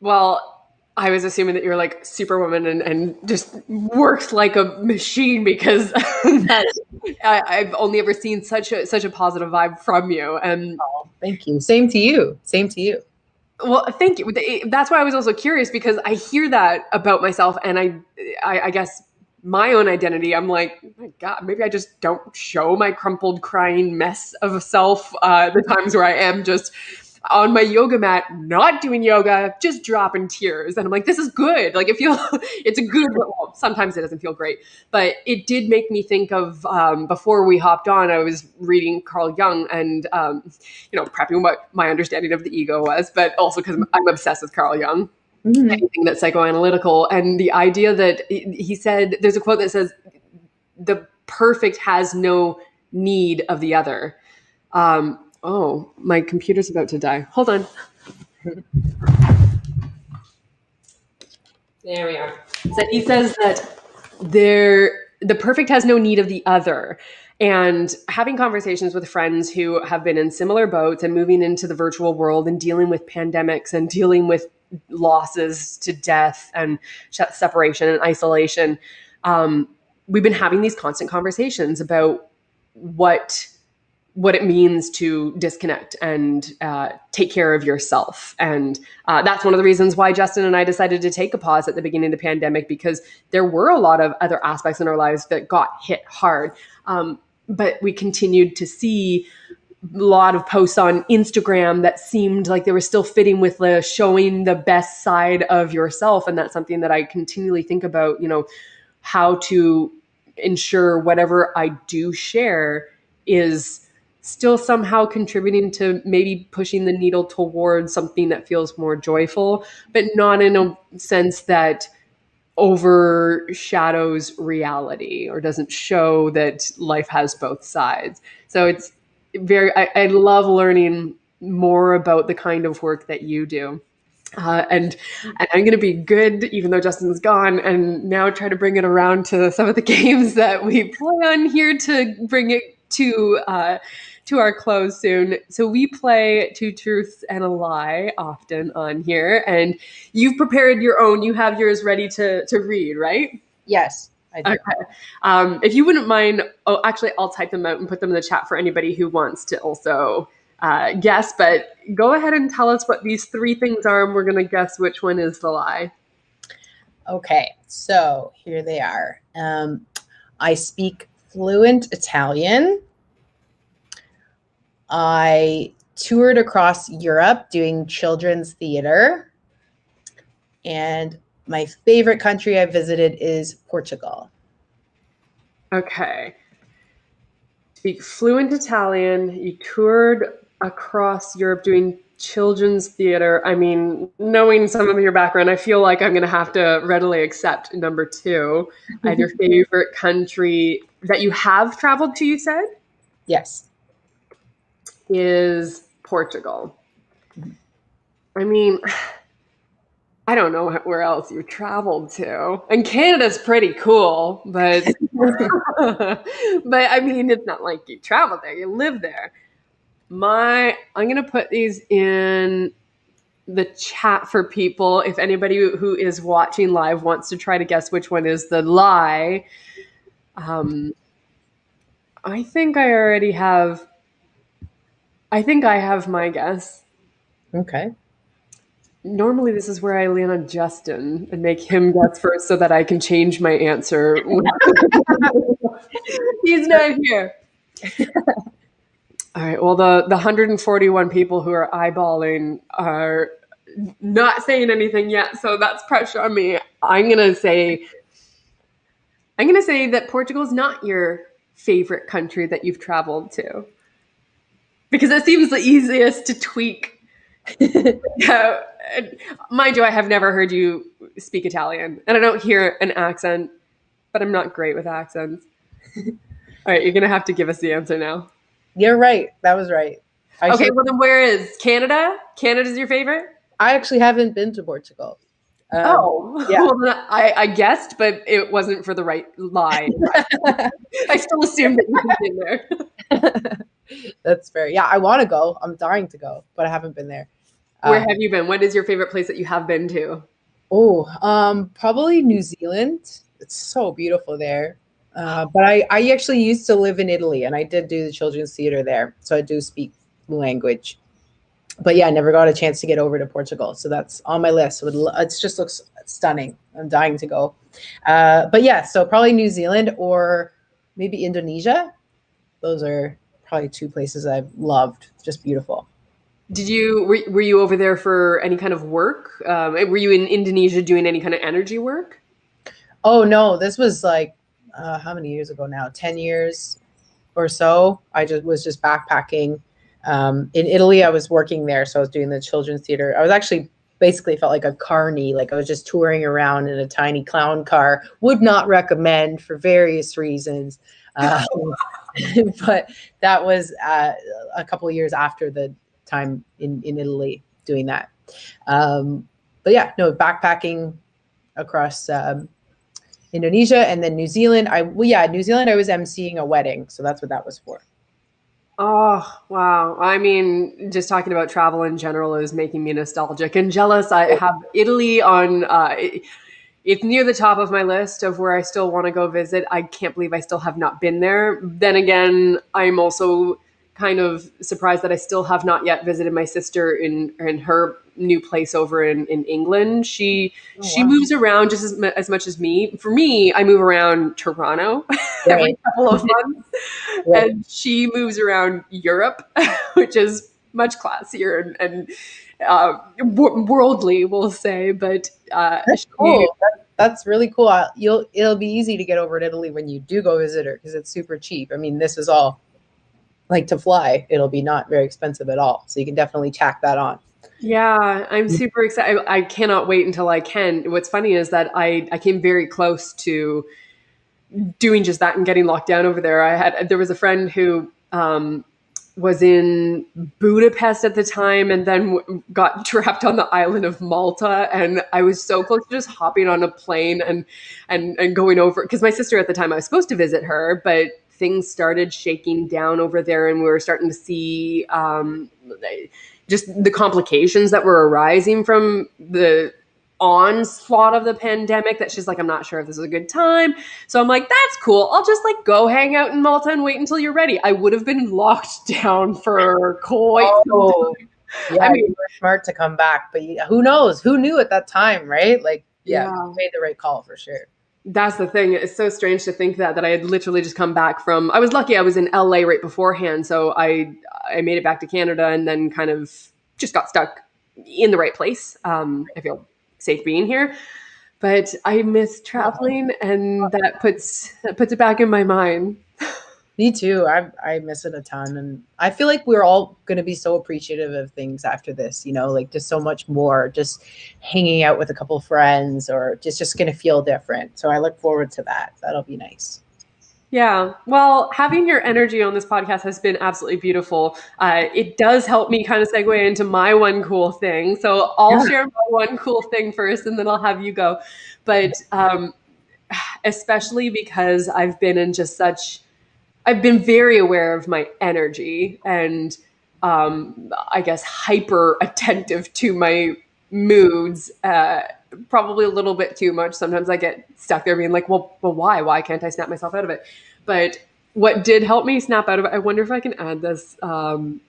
Well, I was assuming that you're like superwoman and, and just works like a machine because that, I, have only ever seen such a such a positive vibe from you. And
oh, thank you. Same to you. Same to you.
Well, thank you. That's why I was also curious because I hear that about myself, and I, I, I guess my own identity. I'm like, oh my God, maybe I just don't show my crumpled, crying mess of self. Uh, the times where I am just on my yoga mat, not doing yoga, just dropping tears. And I'm like, this is good. Like it feels, it's a good, well, sometimes it doesn't feel great, but it did make me think of, um, before we hopped on, I was reading Carl Jung and, um, you know, prepping what my understanding of the ego was, but also because I'm obsessed with Carl Jung. Mm-hmm. Anything that's psychoanalytical. And the idea that he said, there's a quote that says, the perfect has no need of the other. Um, Oh, my computer's about to die. Hold on. there we are. So he says that there the perfect has no need of the other. And having conversations with friends who have been in similar boats and moving into the virtual world and dealing with pandemics and dealing with losses to death and separation and isolation, um, we've been having these constant conversations about what what it means to disconnect and uh, take care of yourself. And uh, that's one of the reasons why Justin and I decided to take a pause at the beginning of the pandemic because there were a lot of other aspects in our lives that got hit hard. Um, but we continued to see a lot of posts on Instagram that seemed like they were still fitting with the showing the best side of yourself. And that's something that I continually think about, you know, how to ensure whatever I do share is still somehow contributing to maybe pushing the needle towards something that feels more joyful, but not in a sense that overshadows reality or doesn't show that life has both sides. So it's very, I, I love learning more about the kind of work that you do. Uh, and, and I'm going to be good, even though Justin's gone, and now try to bring it around to some of the games that we play on here to bring it to uh, to our close soon. So we play two truths and a lie often on here, and you've prepared your own. You have yours ready to to read, right?
Yes. I do.
Okay. Um, if you wouldn't mind, oh, actually, I'll type them out and put them in the chat for anybody who wants to also uh, guess. But go ahead and tell us what these three things are, and we're going to guess which one is the lie.
Okay, so here they are. Um, I speak fluent Italian. I toured across Europe doing children's theater. And my favorite country I visited is Portugal.
Okay. Speak fluent Italian. You toured across Europe doing children's theater. I mean, knowing some of your background, I feel like I'm going to have to readily accept number two. and your favorite country that you have traveled to, you said?
Yes
is Portugal. I mean, I don't know where else you traveled to. And Canada's pretty cool, but but I mean, it's not like you travel there; you live there. My, I'm gonna put these in the chat for people. If anybody who is watching live wants to try to guess which one is the lie, um, I think I already have I think I have my guess.
Okay.
normally this is where I land on Justin and make him guess first so that I can change my answer. He's not here. All right. Well, the the 141 people who are eyeballing are not saying anything yet, so that's pressure on me. I'm gonna say, I'm gonna say that Portugal is not your favorite country that you've traveled to, because that seems the easiest to tweak. yeah, mind you, I have never heard you speak Italian, and I don't hear an accent, but I'm not great with accents. All right, you're gonna have to give us the answer now.
You're right. That was right.
I okay, should... well then, where is Canada? Canada's your favorite?
I actually haven't been to Portugal.
Um, oh, yeah. Well, I, I, guessed, but it wasn't for the right lie. I still assumed that you
had been there. That's fair. Yeah, I want to go. I'm dying to go, but I haven't been there.
Where um, have you been? What is your favorite place that you have been to?
Oh, um, probably New Zealand. It's so beautiful there. Uh, but I, I actually used to live in Italy and I did do the children's theater there. So I do speak language. But yeah, I never got a chance to get over to Portugal. So that's on my list. It just looks stunning. I'm dying to go. Uh, but yeah, so probably New Zealand or maybe Indonesia. Those are probably two places I've loved. Just beautiful.
Did you were, were you over there for any kind of work? Um, were you in Indonesia doing any kind of energy work?
Oh no, this was like uh, how many years ago now? Ten years or so. I just was just backpacking um, in Italy. I was working there, so I was doing the children's theater. I was actually basically felt like a carny, like I was just touring around in a tiny clown car. Would not recommend for various reasons. Um, but that was uh, a couple years after the time in, in Italy doing that. Um, but yeah, no, backpacking across um, Indonesia and then New Zealand. I well, yeah, New Zealand. I was emceeing a wedding, so that's what that was for.
Oh wow! I mean, just talking about travel in general is making me nostalgic and jealous. I have Italy on. Uh, it's near the top of my list of where I still want to go visit. I can't believe I still have not been there. Then again, I'm also kind of surprised that I still have not yet visited my sister in in her new place over in, in England. She oh, she wow. moves around just as, as much as me. For me, I move around Toronto right. every couple of months, right. and she moves around Europe, which is much classier and, and uh, worldly, we'll say. But uh,
that's cool. that's really cool. I, You'll it'll be easy to get over to Italy when you do go visit her because it's super cheap. I mean, this is all like to fly, it'll be not very expensive at all. So you can definitely tack that on.
Yeah, I'm super excited. I, I cannot wait until I can. What's funny is that I, I came very close to doing just that and getting locked down over there. I had there was a friend who um, was in Budapest at the time and then w- got trapped on the island of Malta. And I was so close to just hopping on a plane and and and going over because my sister at the time I was supposed to visit her but things started shaking down over there and we were starting to see um, just the complications that were arising from the onslaught of the pandemic that she's like i'm not sure if this is a good time so i'm like that's cool i'll just like go hang out in malta and wait until you're ready i would have been locked down for quite oh,
yeah I mean, you were smart to come back but who knows who knew at that time right like yeah, yeah. made the right call for sure
that's the thing. It's so strange to think that that I had literally just come back from. I was lucky. I was in LA right beforehand, so I I made it back to Canada and then kind of just got stuck in the right place. Um, I feel safe being here, but I miss traveling, and that puts that puts it back in my mind.
Me too. I I miss it a ton, and I feel like we're all going to be so appreciative of things after this. You know, like just so much more. Just hanging out with a couple friends, or just just going to feel different. So I look forward to that. That'll be nice.
Yeah. Well, having your energy on this podcast has been absolutely beautiful. Uh, it does help me kind of segue into my one cool thing. So I'll yeah. share my one cool thing first and then I'll have you go. But um, especially because I've been in just such I've been very aware of my energy and um, I guess hyper attentive to my moods. Uh, probably a little bit too much. Sometimes I get stuck there being like, well, well, why? Why can't I snap myself out of it? But what did help me snap out of it, I wonder if I can add this. Um,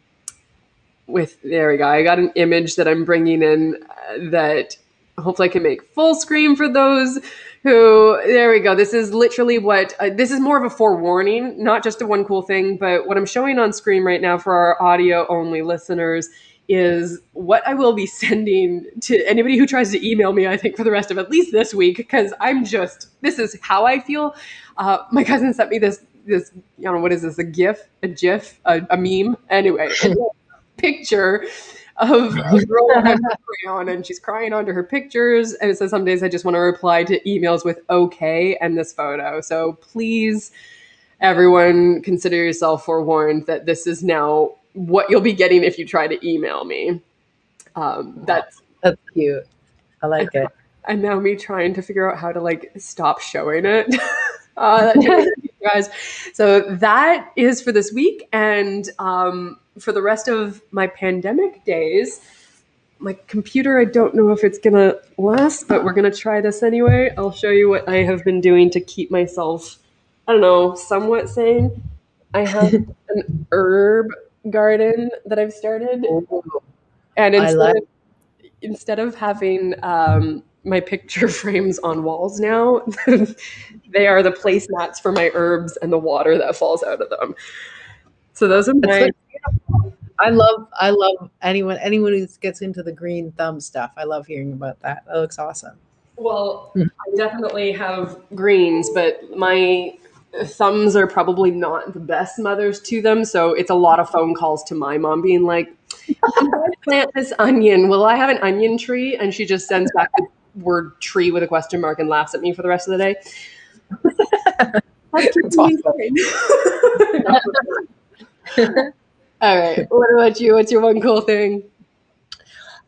with there we go. I got an image that I'm bringing in uh, that hopefully I can make full screen for those who there we go this is literally what uh, this is more of a forewarning not just a one cool thing but what i'm showing on screen right now for our audio only listeners is what i will be sending to anybody who tries to email me i think for the rest of at least this week because i'm just this is how i feel uh, my cousin sent me this this i don't know what is this a gif a gif a, a meme anyway a picture of a girl crayon and she's crying onto her pictures. And it says some days I just want to reply to emails with okay and this photo. So please, everyone, consider yourself forewarned that this is now what you'll be getting if you try to email me. Um, that's
that's cute. I like it.
And now me trying to figure out how to like stop showing it. uh, guys. So that is for this week, and um, for the rest of my pandemic days, my computer, I don't know if it's gonna last, but we're gonna try this anyway. I'll show you what I have been doing to keep myself, I don't know, somewhat sane. I have an herb garden that I've started, and instead, like- of, instead of having um, my picture frames on walls now, they are the placemats for my herbs and the water that falls out of them. So those are my.
I love I love anyone anyone who gets into the green thumb stuff. I love hearing about that. That looks awesome.
Well, hmm. I definitely have greens, but my thumbs are probably not the best mothers to them. So it's a lot of phone calls to my mom being like, I'm going to plant this onion. Will I have an onion tree? And she just sends back the word tree with a question mark and laughs at me for the rest of the day. That's awesome. All right. What about you? What's your one cool thing?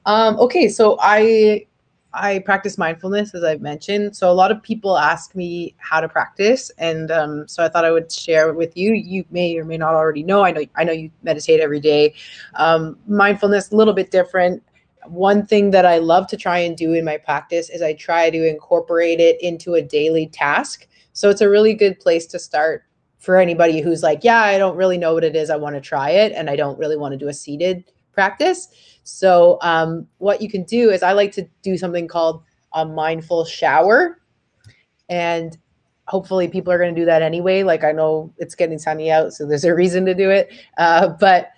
Um, okay, so I I practice mindfulness as I've mentioned. So a lot of people ask me how to practice, and um, so I thought I would share with you. You may or may not already know. I know I know you meditate every day. Um, mindfulness a little bit different. One thing that I love to try and do in my practice is I try to incorporate it into a daily task. So it's a really good place to start for anybody who's like, yeah, I don't really know what it is. I want to try it, and I don't really want to do a seated practice. So, um, what you can do is I like to do something called a mindful shower, and hopefully people are going to do that anyway. Like I know it's getting sunny out, so there's a reason to do it. Uh, but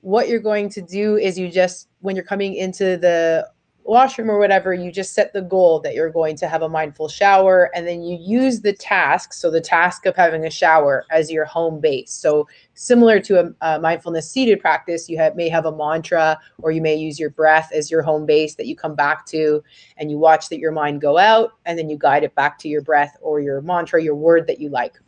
what you're going to do is you just when you're coming into the washroom or whatever, you just set the goal that you're going to have a mindful shower and then you use the task, so the task of having a shower as your home base. So similar to a, a mindfulness seated practice, you have, may have a mantra or you may use your breath as your home base that you come back to and you watch that your mind go out and then you guide it back to your breath or your mantra, your word that you like.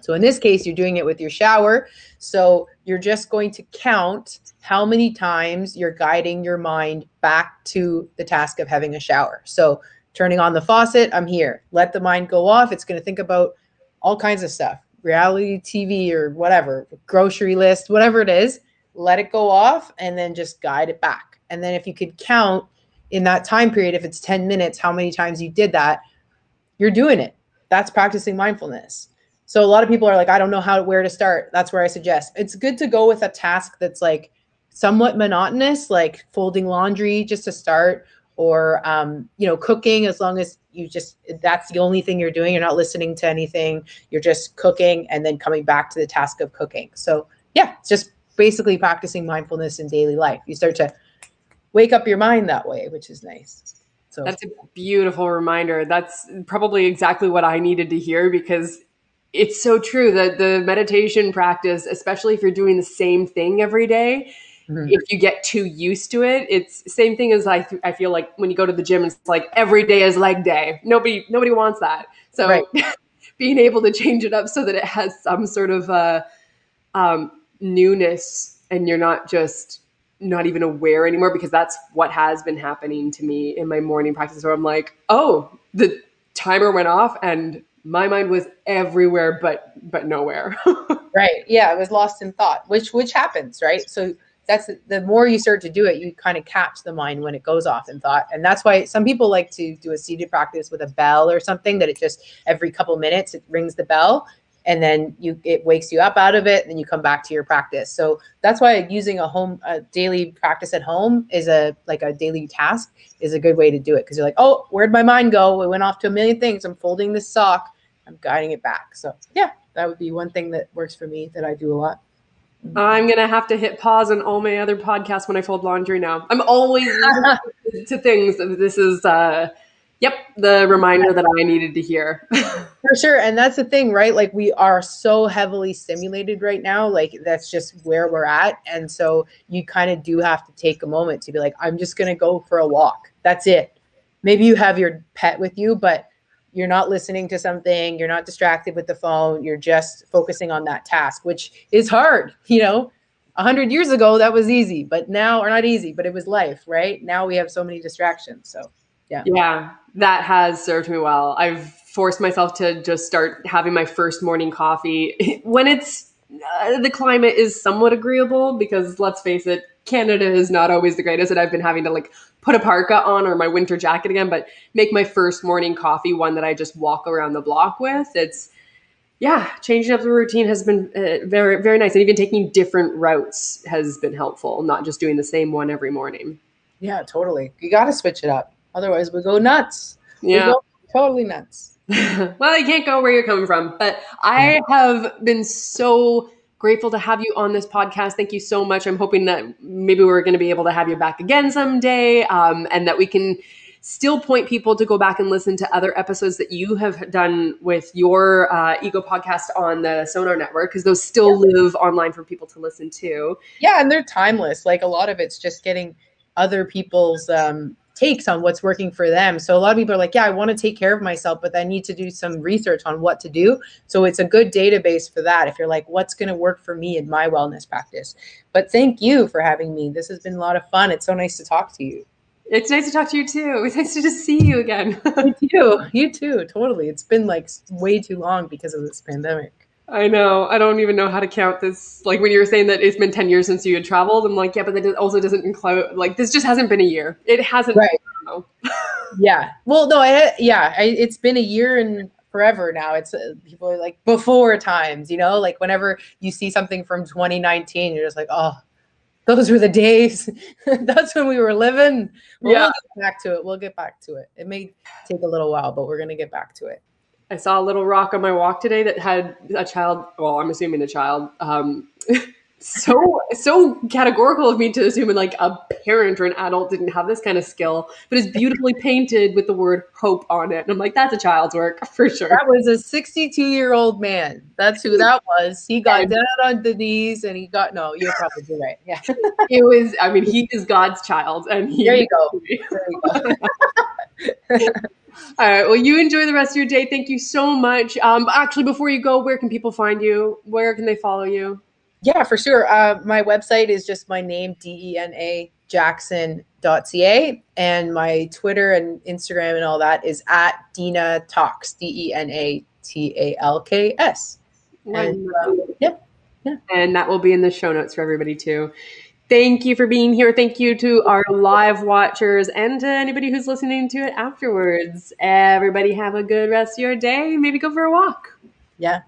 So in this case, you're doing it with your shower. So you're just going to count how many times you're guiding your mind back to the task of having a shower. So turning on the faucet, I'm here. Let the mind go off. It's going to think about all kinds of stuff, reality TV or whatever, grocery list, whatever it is. Let it go off and then just guide it back. And then if you could count in that time period, if it's 10 minutes, how many times you did that, you're doing it. That's practicing mindfulness. So a lot of people are like, I don't know how where to start. That's where I suggest it's good to go with a task that's like somewhat monotonous, like folding laundry just to start, or um, you know, cooking. As long as you just that's the only thing you're doing. You're not listening to anything. You're just cooking and then coming back to the task of cooking. So yeah, it's just basically practicing mindfulness in daily life. You start to wake up your mind that way, which is nice.
So that's a beautiful reminder. That's probably exactly what I needed to hear because it's so true that the meditation practice, especially if you're doing the same thing every day, mm-hmm. if you get too used to it, it's same thing as I, I feel like when you go to the gym, it's like every day is leg day. Nobody, nobody wants that. So right. being able to change it up so that it has some sort of uh, um, newness and you're not just not even aware anymore because that's what has been happening to me in my morning practice where I'm like, oh, the timer went off and my mind was everywhere but but nowhere.
Right. Yeah it was lost in thought which which happens right? So that's the more you start to do it you kind of catch the mind when it goes off in thought. And that's why some people like to do a seated practice with a bell or something that it just every couple minutes it rings the bell and then you it wakes you up out of it and then you come back to your practice. So that's why using a home a daily practice at home is a like a daily task is a good way to do it because you're like oh where'd my mind go? It went off to a million things. I'm folding this sock i'm guiding it back so yeah that would be one thing that works for me that i do a lot
I'm gonna have to hit pause on all my other podcasts when I fold laundry now. I'm always to things. This is uh Yep, the reminder that I needed to hear.
For sure. And that's the thing, right? Like we are so heavily stimulated right now. Like that's just where we're at. And so you kind of do have to take a moment to be like, I'm just going to go for a walk. That's it. Maybe you have your pet with you, but you're not listening to something, you're not distracted with the phone, you're just focusing on that task, which is hard, you know? A hundred years ago, that was easy, but now, or not easy, but it was life, right? Now we have so many distractions. So yeah
yeah that has served me well i've forced myself to just start having my first morning coffee when it's uh, the climate is somewhat agreeable because let's face it canada is not always the greatest and i've been having to like put a parka on or my winter jacket again but make my first morning coffee one that i just walk around the block with it's yeah changing up the routine has been uh, very very nice and even taking different routes has been helpful not just doing the same one every morning
yeah totally you got to switch it up Otherwise, we go nuts.
Yeah.
We go totally nuts.
well, you can't go where you're coming from. But I have been so grateful to have you on this podcast. Thank you so much. I'm hoping that maybe we're going to be able to have you back again someday um, and that we can still point people to go back and listen to other episodes that you have done with your uh, ego podcast on the sonar network because those still yeah. live online for people to listen to
yeah and they're timeless like a lot of it's just getting other people's um, takes on what's working for them. So a lot of people are like, yeah, I want to take care of myself, but I need to do some research on what to do. So it's a good database for that. If you're like, what's going to work for me in my wellness practice? But thank you for having me. This has been a lot of fun. It's so nice to talk to you.
It's nice to talk to you too. It's nice to just see you again.
you too. You too. Totally. It's been like way too long because of this pandemic.
I know. I don't even know how to count this. Like when you were saying that it's been 10 years since you had traveled, I'm like, yeah, but that also doesn't include, like, this just hasn't been a year. It hasn't.
Right. yeah. Well, no, I, yeah, I, it's been a year and forever now. It's uh, people are like before times, you know, like whenever you see something from 2019, you're just like, oh, those were the days. That's when we were living. We'll yeah. get back to it. We'll get back to it. It may take a little while, but we're going to get back to it.
I saw a little rock on my walk today that had a child. Well, I'm assuming a child. Um, so so categorical of me to assume like a parent or an adult didn't have this kind of skill, but it's beautifully painted with the word hope on it. And I'm like, that's a child's work for sure.
That was a 62 year old man. That's who that was. He got down on the knees and he got no. You're probably right. Yeah,
it was. I mean, he is God's child, and he.
There you go. There you
go. All right. Well, you enjoy the rest of your day. Thank you so much. Um, actually, before you go, where can people find you? Where can they follow you?
Yeah, for sure. Uh, my website is just my name, D E N A Jackson.ca. And my Twitter and Instagram and all that is at Dena Talks, D E N A T A L K S. And uh, yeah.
Yeah. And that will be in the show notes for everybody too. Thank you for being here. Thank you to our live watchers and to anybody who's listening to it afterwards. Everybody have a good rest of your day. Maybe go for a walk.
Yeah.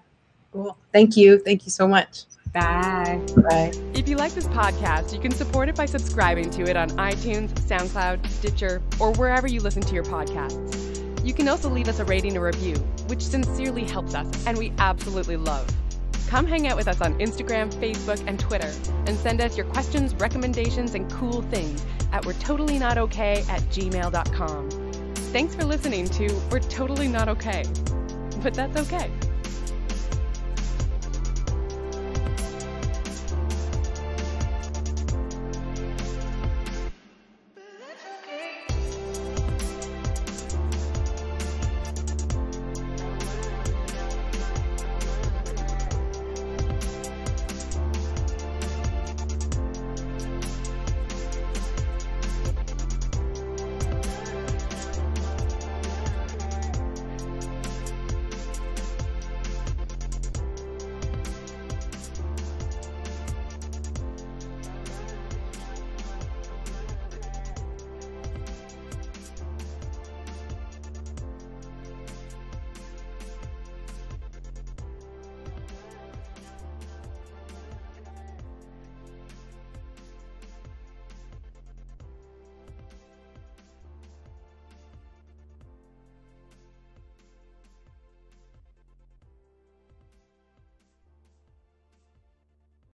Cool. Thank you. Thank you so much.
Bye.
Bye.
If you like this podcast, you can support it by subscribing to it on iTunes, SoundCloud, Stitcher, or wherever you listen to your podcasts. You can also leave us a rating or review, which sincerely helps us and we absolutely love. Come hang out with us on Instagram, Facebook, and Twitter, and send us your questions, recommendations, and cool things at we're totally not okay at gmail.com. Thanks for listening to We're Totally Not Okay. But that's okay.